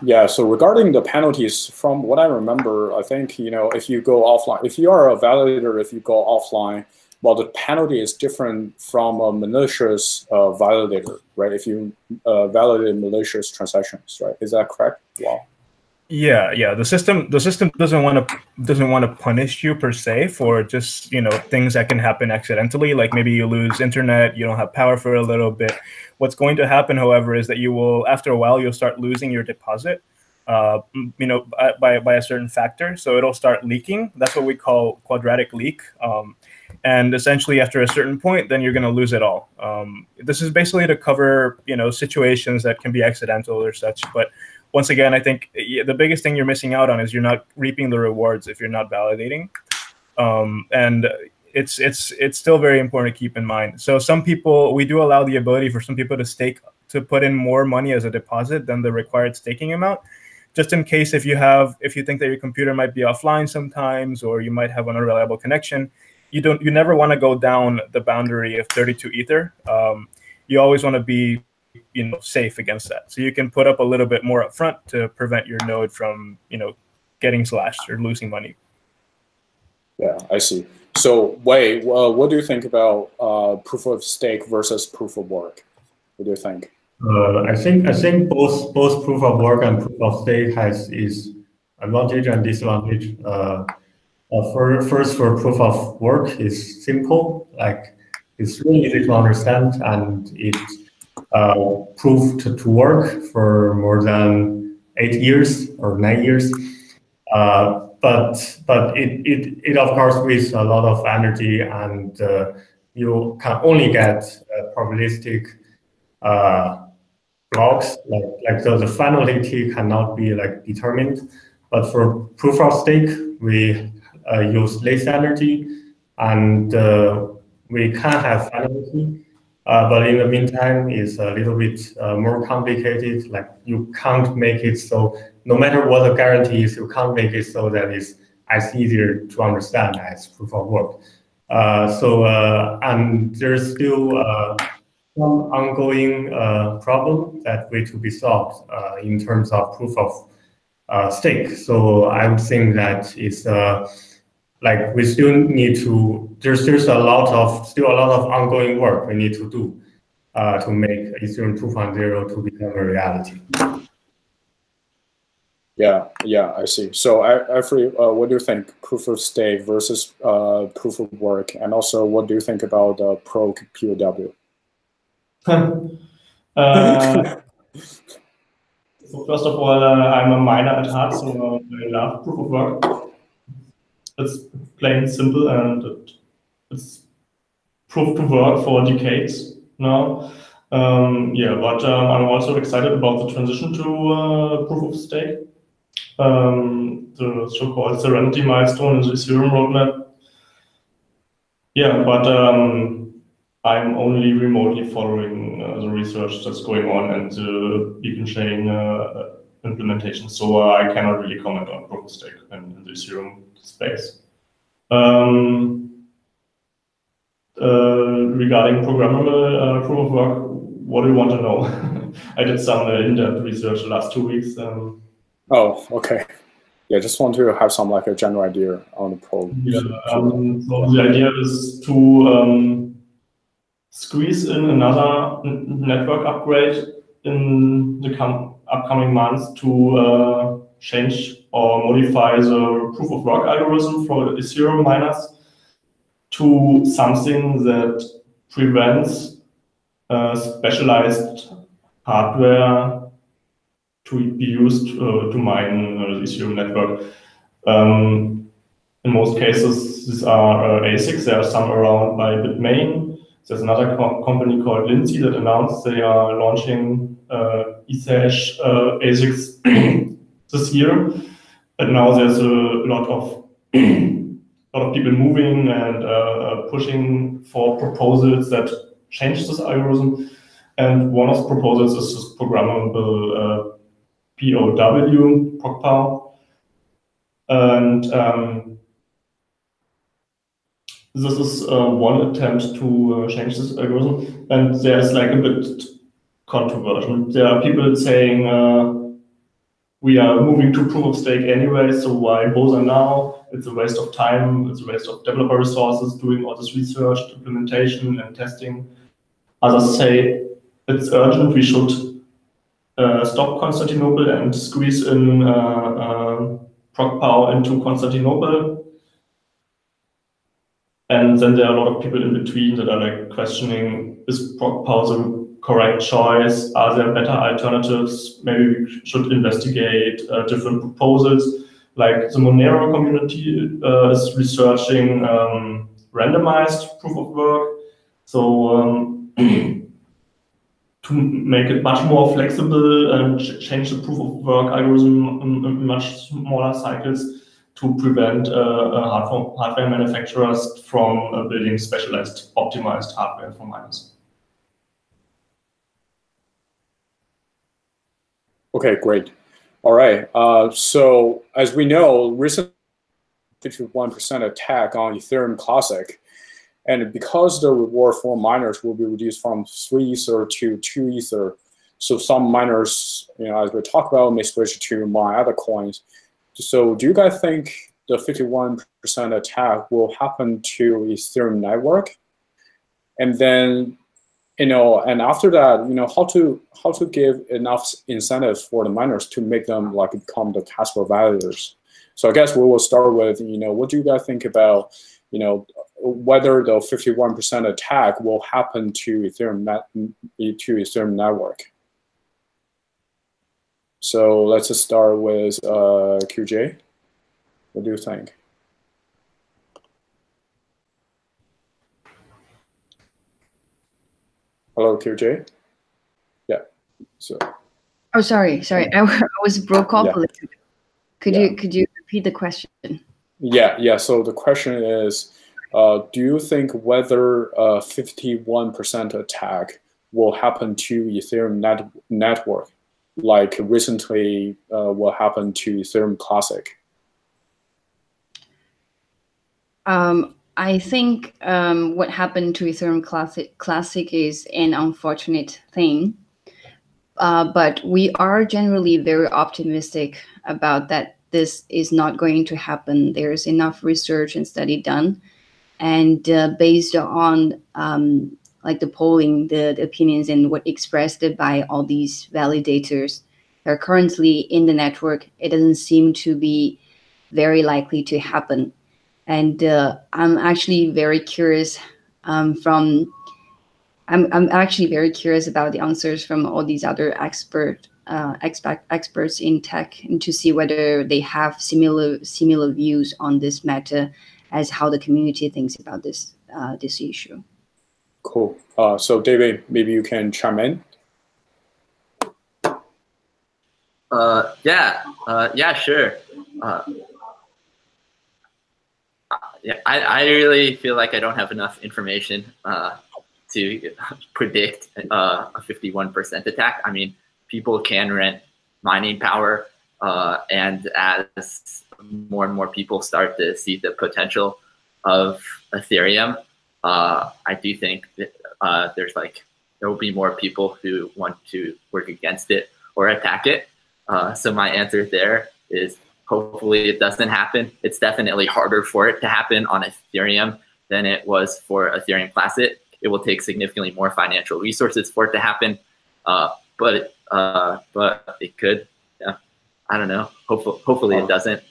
Yeah, so regarding the penalties, from what I remember, I think, you know, if you go offline, if you are a validator, if you go offline, well, the penalty is different from a malicious uh, validator, right? If you uh, validate malicious transactions, right? Is that correct? Wow. Yeah, yeah. The system, the system doesn't want to doesn't want to punish you per se for just you know things that can happen accidentally. Like maybe you lose internet, you don't have power for a little bit. What's going to happen, however, is that you will after a while you'll start losing your deposit. uh, you know, by, by a certain factor. So it'll start leaking. That's what we call quadratic leak. Um, and essentially, after a certain point, then you're going to lose it all. Um, this is basically to cover, you know, situations that can be accidental or such. But once again, I think the biggest thing you're missing out on is you're not reaping the rewards if you're not validating. Um, and it's it's it's still very important to keep in mind. So some people we do allow the ability for some people to stake to put in more money as a deposit than the required staking amount just in case if you have if you think that your computer might be offline sometimes or you might have an unreliable connection you don't you never want to go down the boundary of 32 ether um, you always want to be you know safe against that. So you can put up a little bit more upfront to prevent your node from you know getting slashed or losing money. Yeah i see. So Wei uh, what do you think about uh, proof of stake versus proof of work? What do you think? Uh, I think I think both both proof of work and proof of stake has its advantage and disadvantage. Uh, uh, for, first, for proof of work is simple, like it's really easy to understand, and it uh, proved to, work for more than eight years or nine years. Uh, but but it, it it of course with a lot of energy, and uh, you can only get probabilistic blocks, like, like the, the finality cannot be like determined. But for proof of stake, we uh, use less energy and uh, we can have finality. Uh, but in the meantime, it's a little bit uh, more complicated. Like you can't make it so, no matter what the guarantee is, you can't make it so that it's as easier to understand as proof of work. Uh, so, uh, and there's still some ongoing uh, problem that way to be solved uh, in terms of proof of uh, stake. So I would think that it's uh, like we still need to. There's there's a lot of still a lot of ongoing work we need to do uh, to make Ethereum 2.0 to become a reality. Yeah, yeah, I see. So, Afri, uh, what do you think? Proof of stake versus uh, proof of work, and also, what do you think about uh, pro POW? uh, so first of all, uh, I'm a miner at heart, so uh, I love proof of work. It's plain simple and it, it's proved to work for decades now. Um, yeah, but um, I'm also excited about the transition to uh, proof of stake, um, the so-called Serenity milestone in the Ethereum roadmap. Yeah, but um, I'm only remotely following uh, the research that's going on and the beacon chain uh, implementation, so uh, I cannot really comment on proof of stake in, in the Ethereum space. Um, uh, regarding programmable uh, proof of work, what do you want to know? I did some uh, in-depth research the last two weeks. Um, oh, okay. Yeah, just want to have some like a general idea on the program. Yeah, um, so the idea is to um, squeeze in another network upgrade in the upcoming months to uh, change or modify the proof of work algorithm for Ethereum miners to something that prevents uh, specialized hardware to be used uh, to mine uh, the Ethereum network. Um, in most cases, these are uh, ASICs. There are some around by Bitmain, there's another co company called Linzhi that announced they are launching uh, Ethash uh, ASICs this year. And now there's a lot of lot of people moving and uh, pushing for proposals that change this algorithm. And one of the proposals is this programmable uh, POW, POW. And um, this is uh, one attempt to uh, change this algorithm, and there's like a bit controversial. There are people saying uh, we are moving to proof of stake anyway, so why bother now? It's a waste of time. It's a waste of developer resources doing all this research, implementation, and testing. Others say it's urgent. We should uh, stop Constantinople and squeeze in uh, uh, ProgPoW into Constantinople and then there are a lot of people in between that are like questioning is ProgPoW the correct choice? Are there better alternatives? Maybe we should investigate uh, different proposals. Like the Monero community uh, is researching um, randomized proof of work. So um, to make it much more flexible and change the proof of work algorithm in, in much smaller cycles to prevent uh, uh hardware, hardware, manufacturers from uh, building specialized optimized hardware for miners. Okay, great. All right. Uh, so as we know, recent 51% attack on Ethereum Classic, and because the reward for miners will be reduced from three Ether to two Ether, so some miners, you know, as we talk about, may switch to mine other coins. So do you guys think the 51% attack will happen to Ethereum network? And then you know, and after that, you know, how to how to give enough incentives for the miners to make them like become the Casper validators. So I guess we will start with, you know, what do you guys think about, you know, whether the 51% attack will happen to Ethereum net, to Ethereum network. So let's just start with uh, QJ. What do you think? Hello, QJ. Yeah. So. Oh, sorry, sorry. I, I was broke off yeah. a little bit. Could yeah. you could you repeat the question? Yeah, yeah. So the question is, uh, do you think whether a 51% attack will happen to Ethereum net network, like recently uh, what happened to Ethereum Classic? Um, I think um, what happened to Ethereum Classic, Classic is an unfortunate thing. Uh, but we are generally very optimistic about that this is not going to happen. There's enough research and study done. And uh, based on um, like the polling, the, the, opinions and what expressed by all these validators that are currently in the network, it doesn't seem to be very likely to happen and uh, I'm actually very curious um, from. I'm I'm actually very curious about the answers from all these other expert uh, expect experts in tech and to see whether they have similar similar views on this matter as how the community thinks about this uh, this issue. Cool. Uh, so David, maybe you can chime in. Uh, yeah, uh, yeah, sure. Uh, yeah, I, I really feel like I don't have enough information uh, to predict uh, a 51% attack. I mean, people can rent mining power, uh, and as more and more people start to see the potential of Ethereum, uh, I do think that uh, there's like there will be more people who want to work against it or attack it. Uh, so my answer there is Hopefully it doesn't happen. It's definitely harder for it to happen on Ethereum than it was for Ethereum Classic. It will take significantly more financial resources for it to happen, uh, but uh, but it could. Yeah, I don't know. Hopefully, hopefully it doesn't.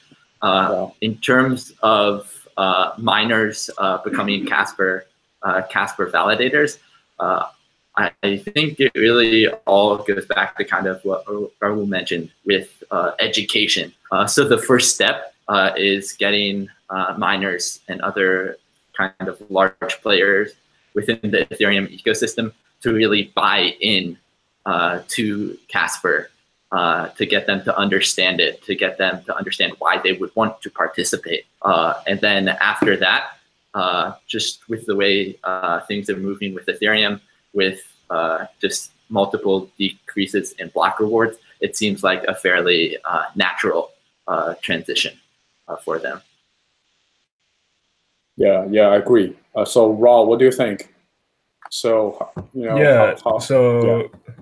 Uh, in terms of uh, miners uh, becoming Casper uh, Casper validators, I, think it really all goes back to kind of what Raul mentioned with uh, education. Uh, so the first step uh, is getting uh, miners and other kind of large players within the Ethereum ecosystem to really buy in uh, to Casper, uh, to get them to understand it, to get them to understand why they would want to participate. and then after that, just with the way things are moving with Ethereum, with uh, just multiple decreases in block rewards, it seems like a fairly uh, natural uh, transition uh, for them. Yeah, yeah, I agree. Uh, so, Raul, what do you think? So, you know, yeah. How, how, so, yeah.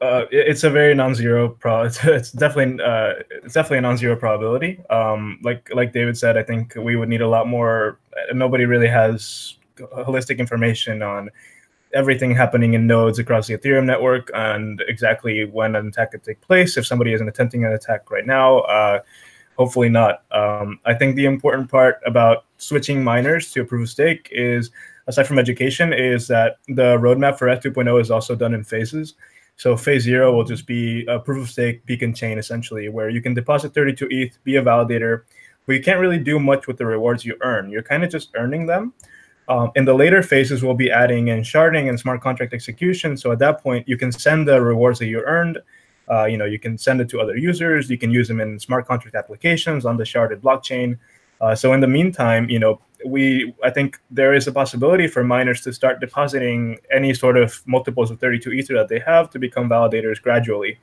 Uh, it's a very non-zero pro. It's, it's definitely uh, it's definitely a non-zero probability. Um, like like David said, I think we would need a lot more. Nobody really has holistic information on everything happening in nodes across the Ethereum network and exactly when an attack could take place. If somebody isn't attempting an attack right now, uh, hopefully not. Um, I think the important part about switching miners to a proof of stake is aside from education, is that the roadmap for ETH 2.0 is also done in phases. So phase zero will just be a proof of stake beacon chain, essentially, where you can deposit 32 ETH, be a validator, but you can't really do much with the rewards you earn. You're kind of just earning them. Um, in the later phases, we'll be adding in sharding and smart contract execution. So at that point, you can send the rewards that you earned. Uh, you know, you can send it to other users. You can use them in smart contract applications on the sharded blockchain. Uh, so in the meantime, you know, we I think there is a possibility for miners to start depositing any sort of multiples of 32 ether that they have to become validators gradually.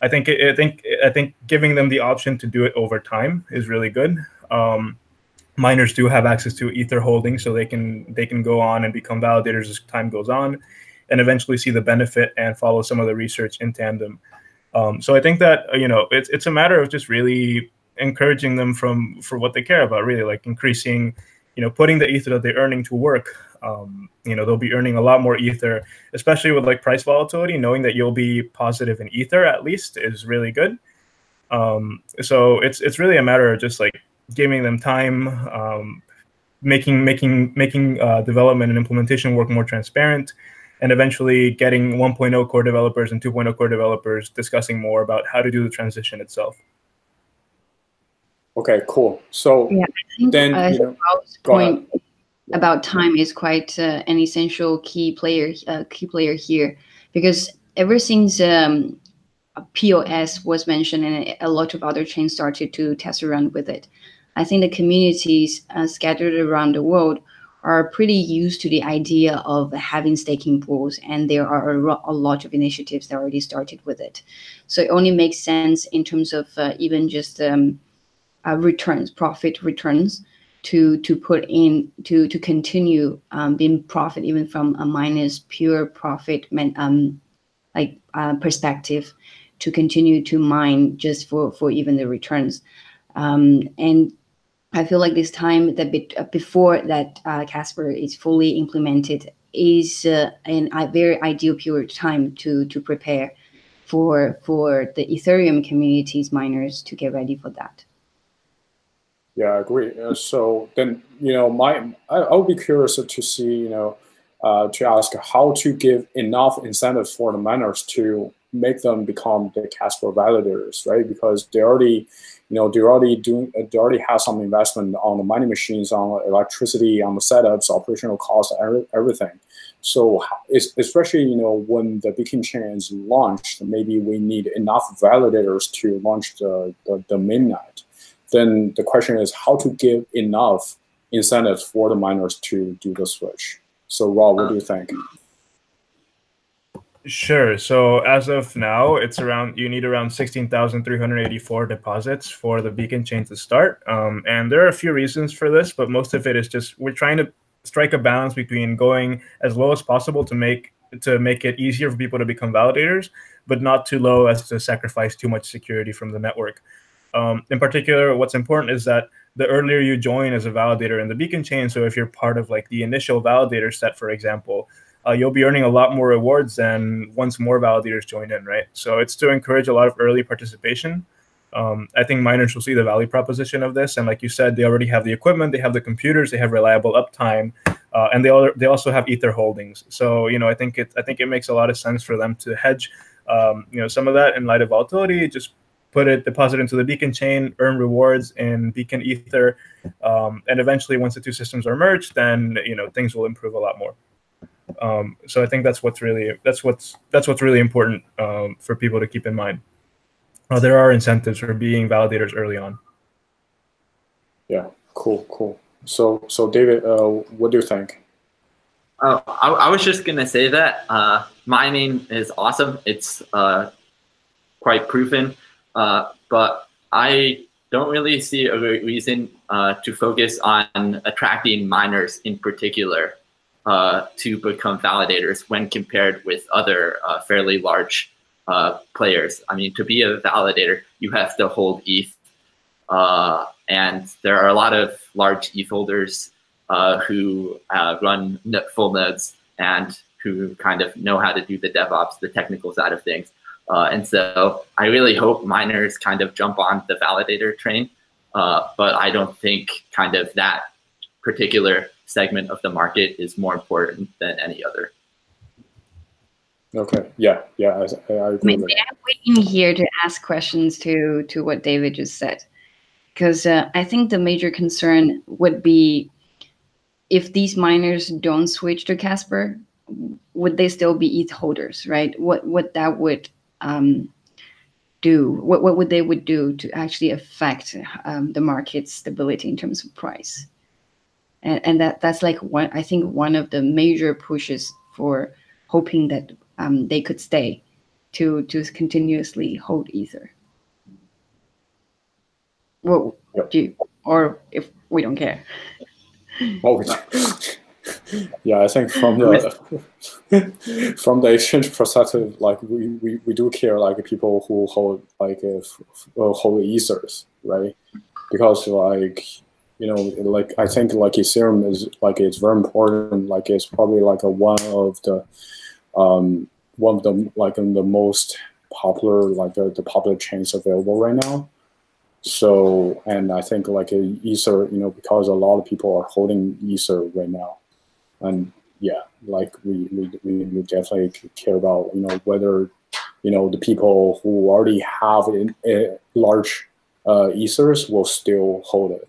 I think I think I think giving them the option to do it over time is really good. Um, miners do have access to ether holdings, so they can they can go on and become validators as time goes on, and eventually see the benefit and follow some of the research in tandem. Um, so I think that you know it's it's a matter of just really encouraging them from for what they care about, really like increasing, you know, putting the ether that they're earning to work. Um, you know, they'll be earning a lot more ether, especially with like price volatility. Knowing that you'll be positive in ether at least is really good. Um, so it's it's really a matter of just like giving them time, um, making making making uh, development and implementation work more transparent, and eventually getting 1.0 core developers and 2.0 core developers discussing more about how to do the transition itself. Okay, cool. So yeah, I think, then uh, you know, point ahead. about time is quite uh, an essential key player uh, key player here because ever since um, POS was mentioned and a lot of other chains started to test around with it, I think the communities uh, scattered around the world are pretty used to the idea of having staking pools, and there are a, a, lot of initiatives that already started with it. So it only makes sense in terms of uh, even just um, uh, returns, profit returns, to to put in to to continue um, being profit even from a minus pure profit um, like uh, perspective, to continue to mine just for for even the returns, um, and I feel like this time that bit, uh, before that uh, Casper is fully implemented is uh, an, a very ideal period of time to to prepare for for the Ethereum communities miners to get ready for that. Yeah, I agree. Uh, so then, you know, my I, I would be curious to see, you know, uh, to ask how to give enough incentives for the miners to make them become the Casper validators, right? Because they already, you know, they're already doing, they already have some investment on the mining machines, on electricity, on the setups, operational costs, everything. So especially, you know, when the Beacon chain is launched, maybe we need enough validators to launch the, the, the mainnet then the question is how to give enough incentives for the miners to do the switch. So Rob, what do you think? Sure. So as of now, it's around you need around sixteen thousand three hundred eighty-four deposits for the beacon chain to start. Um, and there are a few reasons for this, but most of it is just we're trying to strike a balance between going as low as possible to make to make it easier for people to become validators, but not too low as to sacrifice too much security from the network. Um, in particular, what's important is that the earlier you join as a validator in the beacon chain, so if you're part of like the initial validator set, for example, uh, you'll be earning a lot more rewards than once more validators join in, right? So it's to encourage a lot of early participation. Um, I think miners will see the value proposition of this, and like you said, they already have the equipment, they have the computers, they have reliable uptime, uh, and they all, they also have ether holdings. So you know, I think it I think it makes a lot of sense for them to hedge, um, you know, some of that in light of volatility, just put it, deposit into the Beacon chain, earn rewards in Beacon Ether, um, and eventually, once the two systems are merged, then you know things will improve a lot more. Um, so I think that's what's really that's what's that's what's really important um, for people to keep in mind. Uh, there are incentives for being validators early on. Yeah, cool, cool. So, so David, uh, what do you think? Uh, I, I, was just gonna say that uh, mining is awesome. It's uh, quite proven. Uh, but I don't really see a reason uh, to focus on attracting miners in particular uh, to become validators when compared with other uh, fairly large uh, players. I mean, to be a validator, you have to hold ETH. Uh, and there are a lot of large ETH holders who run full nodes and who kind of know how to do the DevOps, the technical side of things. Uh, and so I really hope miners kind of jump on the validator train. Uh, but I don't think kind of that particular segment of the market is more important than any other. Okay. Yeah. Yeah. I, I agree. Maybe I'm waiting here to ask questions to to what David just said, because uh, I think the major concern would be if these miners don't switch to Casper, would they still be ETH holders, right? What what that would um, do? What what would they would do to actually affect um, the market's stability in terms of price? And and that that's like one I think one of the major pushes for hoping that um, they could stay to to continuously hold ether. Well, Yep. do you, or if we don't care. Oh, yeah, I think from the from the exchange perspective, like we, we, we do care like people who hold like if uh, hold ethers, right? Because like you know, like I think like Ethereum is like it's very important. Like it's probably like a one of the um one of the like the most popular like the, popular chains available right now. So, and I think like Ether, you know, because a lot of people are holding Ether right now, and yeah, like we we, we, definitely care about you know whether you know the people who already have in, uh, large uh, Ethers will still hold it,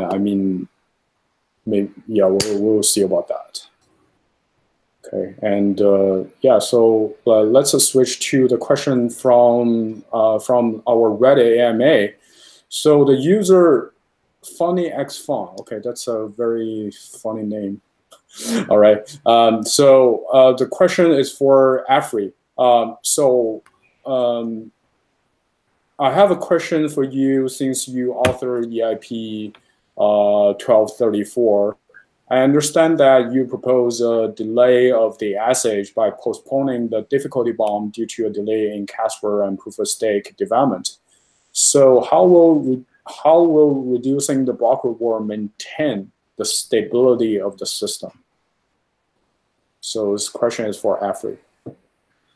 and I mean, maybe yeah, we'll we'll see about that. Okay, and uh, yeah, so uh, let's switch to the question from uh, from our Reddit AMA. So the user funny x fun. Okay, that's a very funny name. All right. Um, so uh, the question is for Afri. Um, so um, I have a question for you since you authored EIP 1234. I understand that you propose a delay of the ice age by postponing the difficulty bomb due to a delay in Casper and proof of stake development. So how will how will reducing the block reward maintain the stability of the system? So this question is for Afri.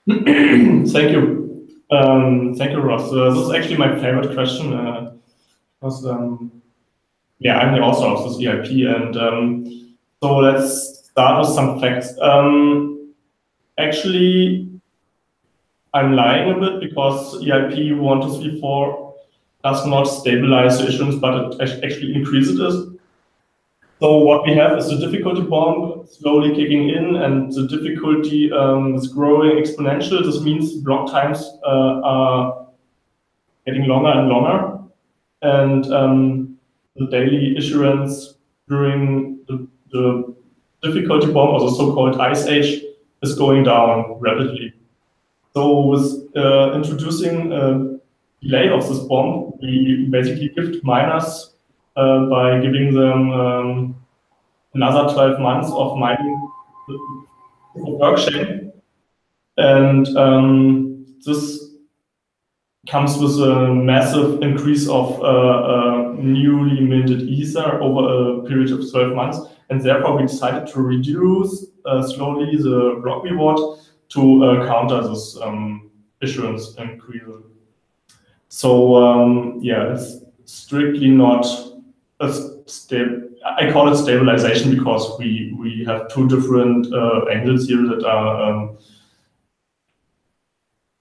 thank you. Um, thank you, Ross. Uh, this is actually my favorite question. Uh, because, um, yeah, I'm the author of this EIP, and um, so let's start with some facts. Um, actually, I'm lying a bit because EIP 1234 does not stabilize the issuance, but it actually increases it. So what we have is the difficulty bomb slowly kicking in, and the difficulty um, is growing exponential. This means block times uh, are getting longer and longer, and um, the daily issuance during the the difficulty bomb, or the so-called ice age, is going down rapidly. So with uh, introducing a delay of this bomb, we basically gift miners uh, by giving them um, another 12 months of mining the work chain. And um, this comes with a massive increase of uh, uh, newly minted Ether over a period of 12 months and therefore we decided to reduce uh, slowly the block reward to uh, counter this um, issuance increase. So um, yeah, it's strictly not a stable. I call it stabilization because we we have two different uh, angles here that are um,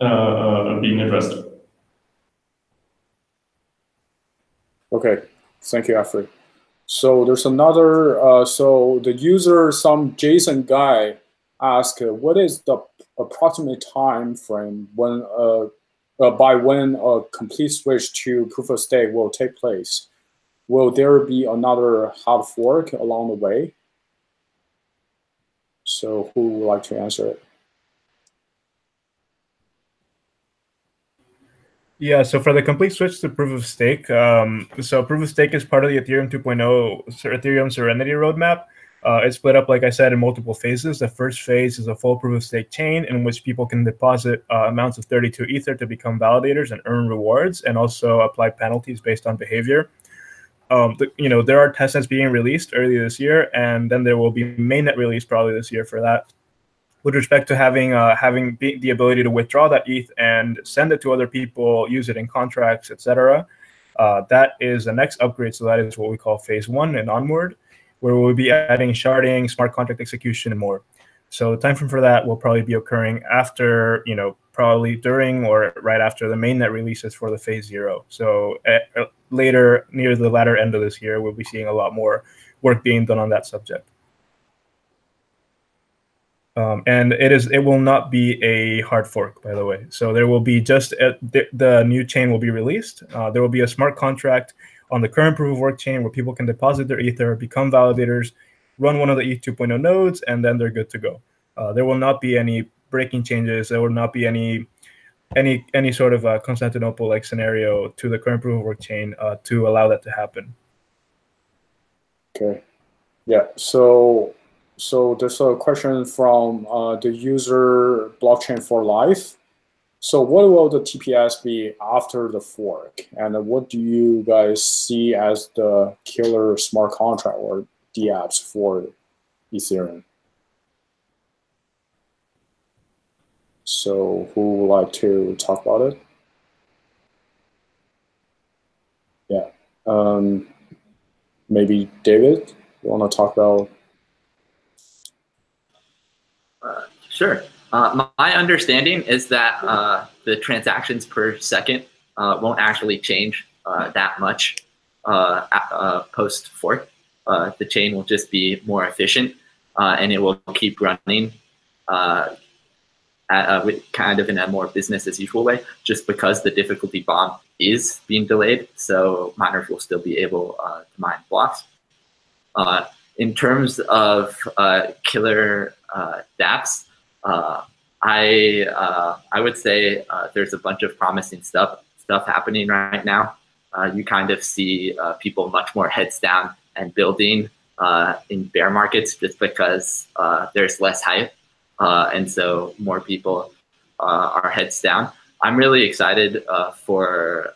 uh, being addressed. Okay, thank you, Afri. So there's another, uh, so the user, some Jason guy asked, uh, what is the approximate time frame when, uh, uh, by when a complete switch to proof of stake will take place? Will there be another hard fork along the way? So who would like to answer it? Yeah, so for the complete switch to proof of stake, um, so proof of stake is part of the Ethereum 2.0 Ethereum Serenity roadmap. Uh, it's split up, like I said, in multiple phases. The first phase is a full proof of stake chain in which people can deposit uh, amounts of 32 Ether to become validators and earn rewards, and also apply penalties based on behavior. Um, the, you know, there are testnets being released early this year, and then there will be mainnet release probably this year for that with respect to having uh, having the ability to withdraw that ETH and send it to other people, use it in contracts, etc. Uh, that is the next upgrade. So that is what we call phase one and onward. where we'll be adding sharding, smart contract execution, and more. So the timeframe for that will probably be occurring after, you know, probably during or right after the mainnet releases for the phase zero. So uh, later, near the latter end of this year, we'll be seeing a lot more work being done on that subject. Um, and it is it will not be a hard fork, by the way. So there will be just a, the, the, new chain will be released. Uh, there will be a smart contract on the current proof of work chain where people can deposit their ether, become validators, run one of the ETH 2.0 nodes, and then they're good to go. Uh, there will not be any breaking changes. There will not be any any any sort of a Constantinople like scenario to the current proof of work chain uh, to allow that to happen. Okay. Yeah. So so there's a question from uh, the user blockchain for life. So what will the TPS be after the fork? And what do you guys see as the killer smart contract or dApps for Ethereum? So who would like to talk about it? Yeah. Um, maybe David, you want to talk about Sure. Uh, my understanding is that uh, the transactions per second uh, won't actually change uh, that much uh, uh, post fork. the chain will just be more efficient and it will keep running at, with kind of in a more business as usual way, just because the difficulty bomb is being delayed. So miners will still be able to mine blocks. in terms of killer dApps, I uh, I would say uh, there's a bunch of promising stuff stuff happening right now. Uh, you kind of see uh, people much more heads down and building uh, in bear markets just because there's less hype, and so more people are heads down. I'm really excited for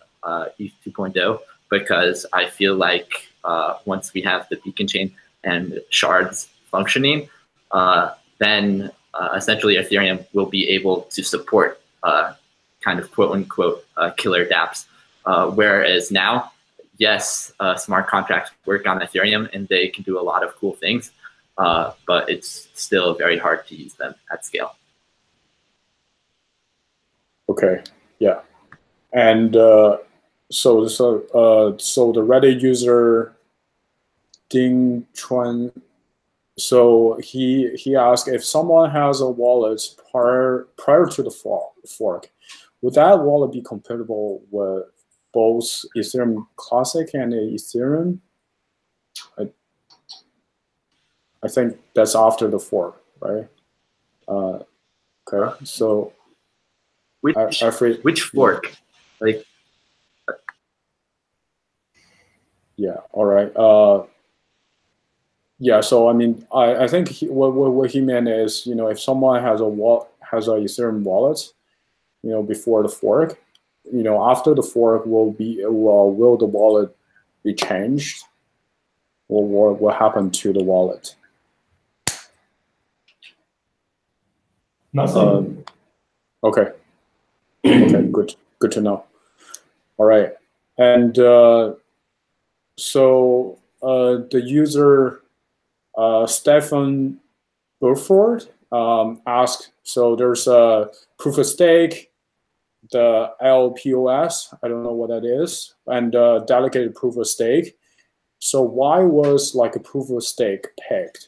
ETH 2.0 because I feel like once we have the beacon chain and shards functioning, then uh, essentially Ethereum will be able to support uh, kind of quote unquote uh, killer dApps. Uh, whereas now, yes, uh, smart contracts work on Ethereum and they can do a lot of cool things, uh, but it's still very hard to use them at scale. Okay, yeah. And so, so, so the Reddit user Ding Chuan so he he asked if someone has a wallet prior prior to the fork, would that wallet be compatible with both Ethereum Classic and Ethereum? I, I think that's after the fork, right? Uh, okay, so which I, I which fork? Like, yeah, all right. Uh, yeah, so I mean, I, I think he, what, what, what he meant is, you know, if someone has a wall has a Ethereum wallet, you know, before the fork, you know, after the fork will be will, will the wallet be changed, or what what happened to the wallet? Nothing. Um, okay. okay. Good. Good to know. All right. And uh, so uh, the user uh, Stefan Burford um, asked, so there's a proof of stake, the LPOS, I don't know what that is, and uh, delegated proof of stake. So why was like a proof of stake picked?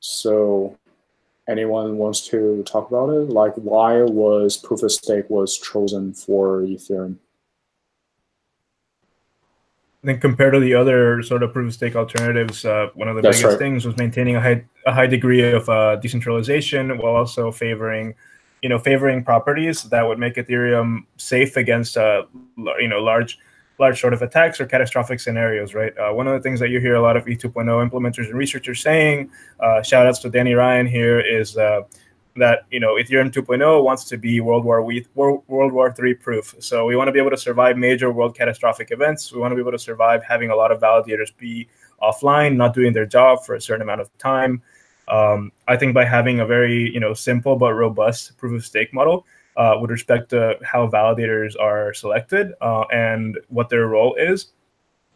So anyone wants to talk about it? Like why was proof of stake was chosen for Ethereum? I think compared to the other sort of proof of stake alternatives, uh, one of the That's biggest right. things was maintaining a high a high degree of uh, decentralization while also favoring, you know, favoring properties that would make Ethereum safe against, uh, you know, large large sort of attacks or catastrophic scenarios, right? Uh, one of the things that you hear a lot of E2.0 implementers and researchers saying, uh, shout outs to Danny Ryan here, is uh, that you know Ethereum 2.0 wants to be World War we World War Three proof. So we want to be able to survive major world catastrophic events. We want to be able to survive having a lot of validators be offline, not doing their job for a certain amount of time. Um, I think by having a very you know simple but robust proof of stake model uh, with respect to how validators are selected uh, and what their role is,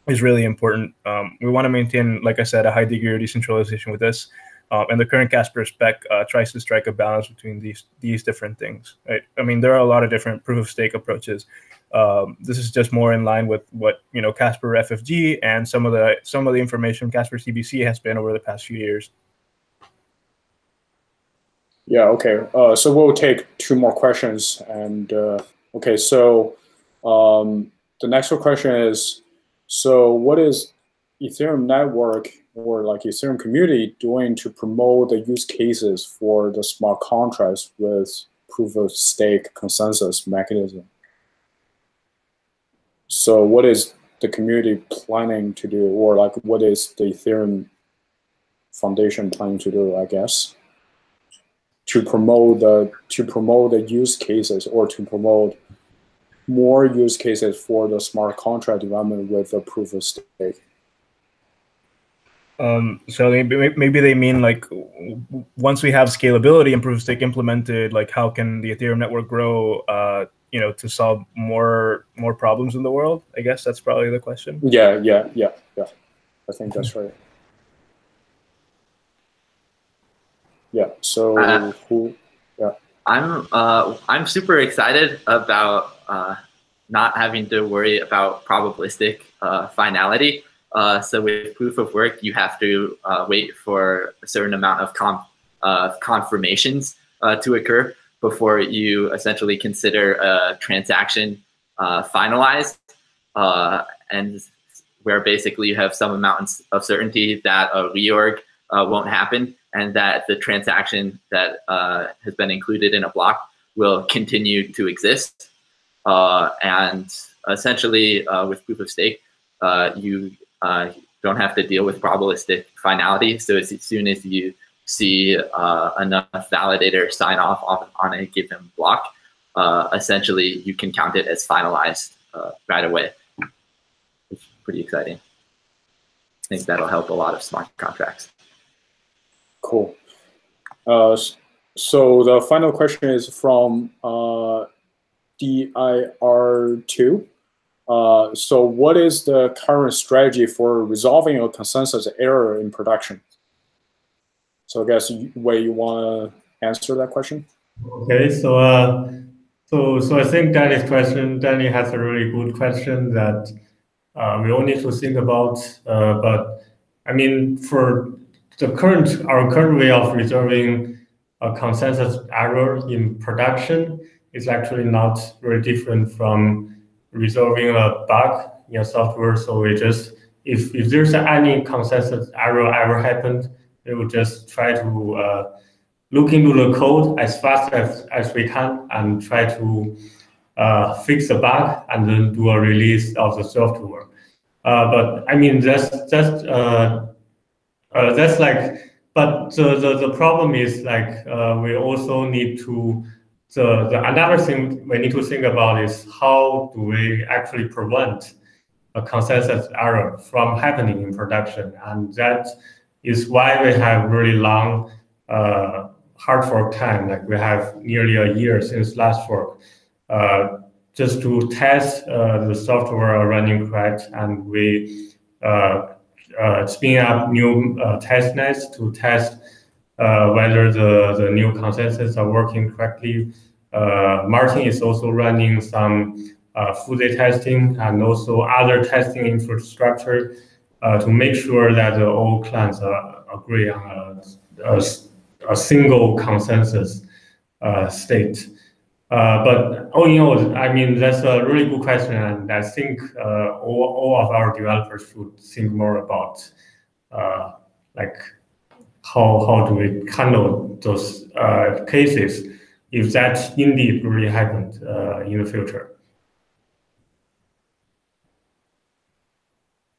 is really important. Um, we want to maintain, like I said, a high degree of decentralization with this. Um, and the current Casper spec uh, tries to strike a balance between these these different things. Right? I mean, there are a lot of different proof of stake approaches. Um, this is just more in line with what you know Casper FFG and some of the some of the information Casper CBC has been over the past few years. Yeah. Okay. Uh, so we'll take two more questions. And uh, okay, so um, the next question is, so what is Ethereum network or like Ethereum community doing to promote the use cases for the smart contracts with proof of stake consensus mechanism? So what is the community planning to do or like what is the Ethereum Foundation planning to do, I guess, to promote the to promote the use cases or to promote more use cases for the smart contract development with the proof of stake. Um, so maybe they mean like once we have scalability and proof of stake implemented, like how can the Ethereum network grow? Uh, you know, to solve more more problems in the world. I guess that's probably the question. Yeah, yeah, yeah, yeah. I think that's right. Yeah. So uh, who? Yeah. I'm uh, I'm super excited about uh, not having to worry about probabilistic uh, finality. Uh, so with proof of work, you have to uh, wait for a certain amount of com- uh, confirmations uh, to occur before you essentially consider a transaction uh, finalized, uh, and where basically you have some amounts of certainty that a reorg won't happen and that the transaction that has been included in a block will continue to exist. and essentially, with proof of stake, you uh, don't have to deal with probabilistic finality. So as soon as you see uh, enough validator sign off on, a given block, uh, essentially you can count it as finalized uh, right away. It's pretty exciting. I think that'll help a lot of smart contracts. Cool. Uh, so the final question is from uh, DIR2. Uh, so what is the current strategy for resolving a consensus error in production? So I guess Wei, you want to answer that question? Okay, so uh, so so I think Danny's question, Danny has a really good question that uh, we all need to think about. Uh, but I mean, for the current our current way of resolving a consensus error in production is actually not very different from resolving a bug in a software. So we just, if, if there's any consensus error ever happened, we will just try to uh, look into the code as fast as, as we can and try to uh, fix the bug and then do a release of the software. Uh, but I mean, that's that's uh, uh, that's like, but the, the, the problem is like uh, we also need to the, the another thing we need to think about is how do we actually prevent a consensus error from happening in production? And that is why we have really long uh, hard fork time. Like we have nearly a year since last fork, uh, just to test uh, the software running correct, and we uh, uh, spin up new uh, test nets to test whether the, the new consensus are working correctly. Uh, Martin is also running some uh, fuzzy testing and also other testing infrastructure uh, to make sure that all clients agree on a, a, a single consensus state. Uh, but all in all, I mean, that's a really good question. And I think uh, all, all of our developers should think more about uh, like how, how do we handle those cases if that indeed really happened in the future.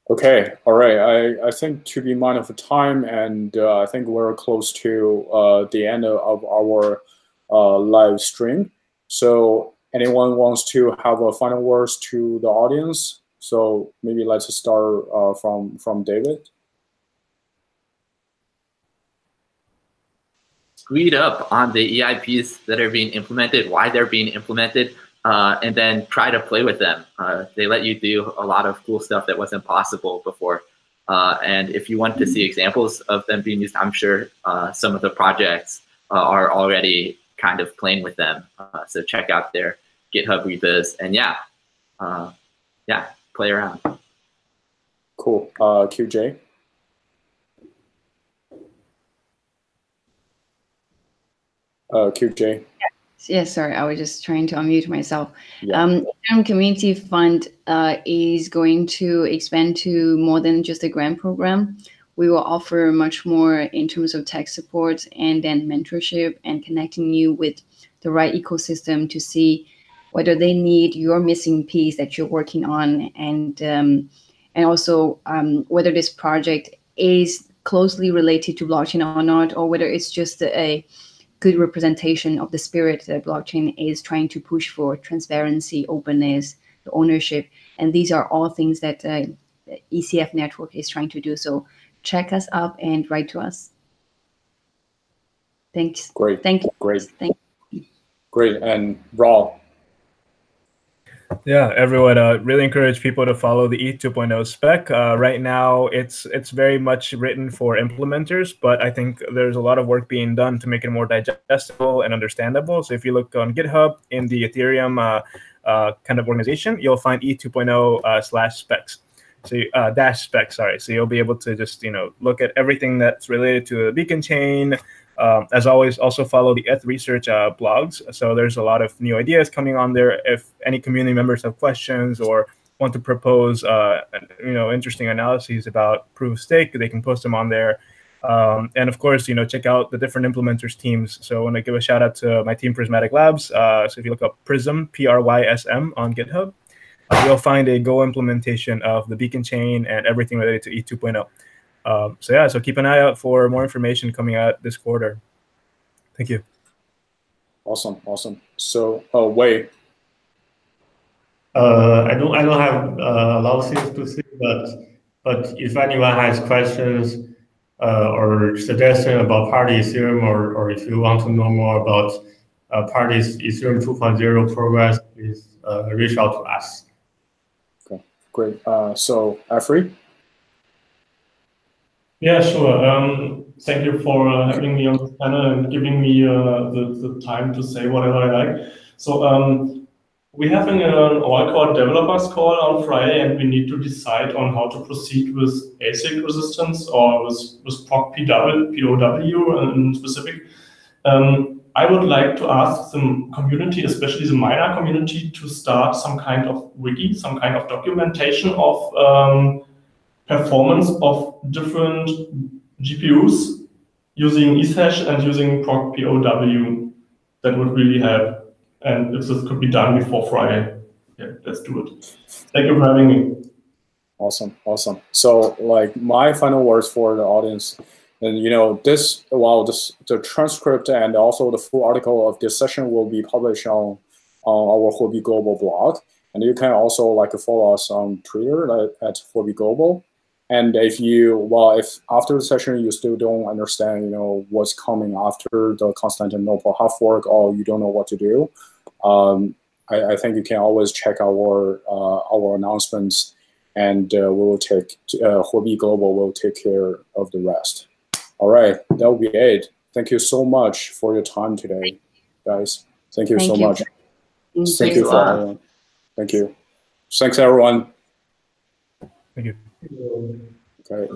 Okay, all right. I, I think to be mindful of time, and uh, I think we're close to uh, the end of our uh, live stream. So anyone wants to have a final words to the audience? So maybe let's start uh, from from David. Read up on the EIPs that are being implemented, why they're being implemented, uh, and then try to play with them. Uh, they let you do a lot of cool stuff that wasn't possible before. Uh, and if you want to see examples of them being used, I'm sure uh, some of the projects uh, are already kind of playing with them. Uh, so check out their GitHub repos and yeah, yeah, play around. Cool. QJ? QJ? Yes, sorry, I was just trying to unmute myself. Yeah. Um, Ethereum Community Fund uh, is going to expand to more than just a grant program. We will offer much more in terms of tech support and then mentorship and connecting you with the right ecosystem to see whether they need your missing piece that you're working on and um, and also um, whether this project is closely related to blockchain or not, or whether it's just a good representation of the spirit that blockchain is trying to push for transparency, openness, ownership. And these are all things that uh, ECF network is trying to do. So check us up and write to us. Thanks. Great. Thank you. Great. Thank you. Great. And Raul, yeah, everyone, uh, really encourage people to follow the ETH 2.0 spec. Uh, right now, it's it's very much written for implementers, but I think there's a lot of work being done to make it more digestible and understandable. So if you look on GitHub in the Ethereum uh, uh kind of organization, you'll find ETH 2.0 uh, slash specs. So uh, dash specs, sorry. So you'll be able to just you know look at everything that's related to the beacon chain, um, as always, also follow the ETH Research uh, blogs. So there's a lot of new ideas coming on there. If any community members have questions or want to propose, uh, you know, interesting analyses about proof of stake, they can post them on there. Um, and of course, you know, check out the different implementers teams. So I want to give a shout out to my team, Prysmatic Labs. Uh, so if you look up Prism, P-R-Y-S-M on GitHub, you'll find a Go implementation of the Beacon chain and everything related to ETH 2.0. Um, so yeah, so keep an eye out for more information coming out this quarter. Thank you. Awesome, awesome. So, oh, wait. Uh, I don't, I don't have uh, a lot of things to say, but but if anyone has questions uh, or suggestion about Parity Ethereum, or or if you want to know more about uh, Parity's Ethereum 2.0 progress, please uh, reach out to us. Okay, great. Uh, so, Afri. Yeah, sure. Um, thank you for uh, having me on the panel and giving me uh, the, the time to say whatever I like. So um, we have an, all-core developers call on Friday, and we need to decide on how to proceed with ASIC resistance or with, with ProgPoW in specific. Um, I would like to ask the community, especially the miner community, to start some kind of wiki, some kind of documentation of um, performance of different GPUs using Ethash and using ProgPoW. That would really help. And if this could be done before Friday, yeah, let's do it. Thank you for having me. Awesome, awesome. So, like my final words for the audience, and you know, this well, this the transcript and also the full article of this session will be published on on our Huobi Global blog, and you can also like follow us on Twitter at, at Global. And if you, well, if after the session you still don't understand, you know, what's coming after the Constantinople hard fork or you don't know what to do, um, I, I, think you can always check our uh, our announcements and uh, we will take, uh, Huobi Global will take care of the rest. All right, that will be it. Thank you so much for your time today, guys. Thank you Thank so you. much. Thank, Thank you for everyone. Thank you. Thanks, everyone. Thank you. Okay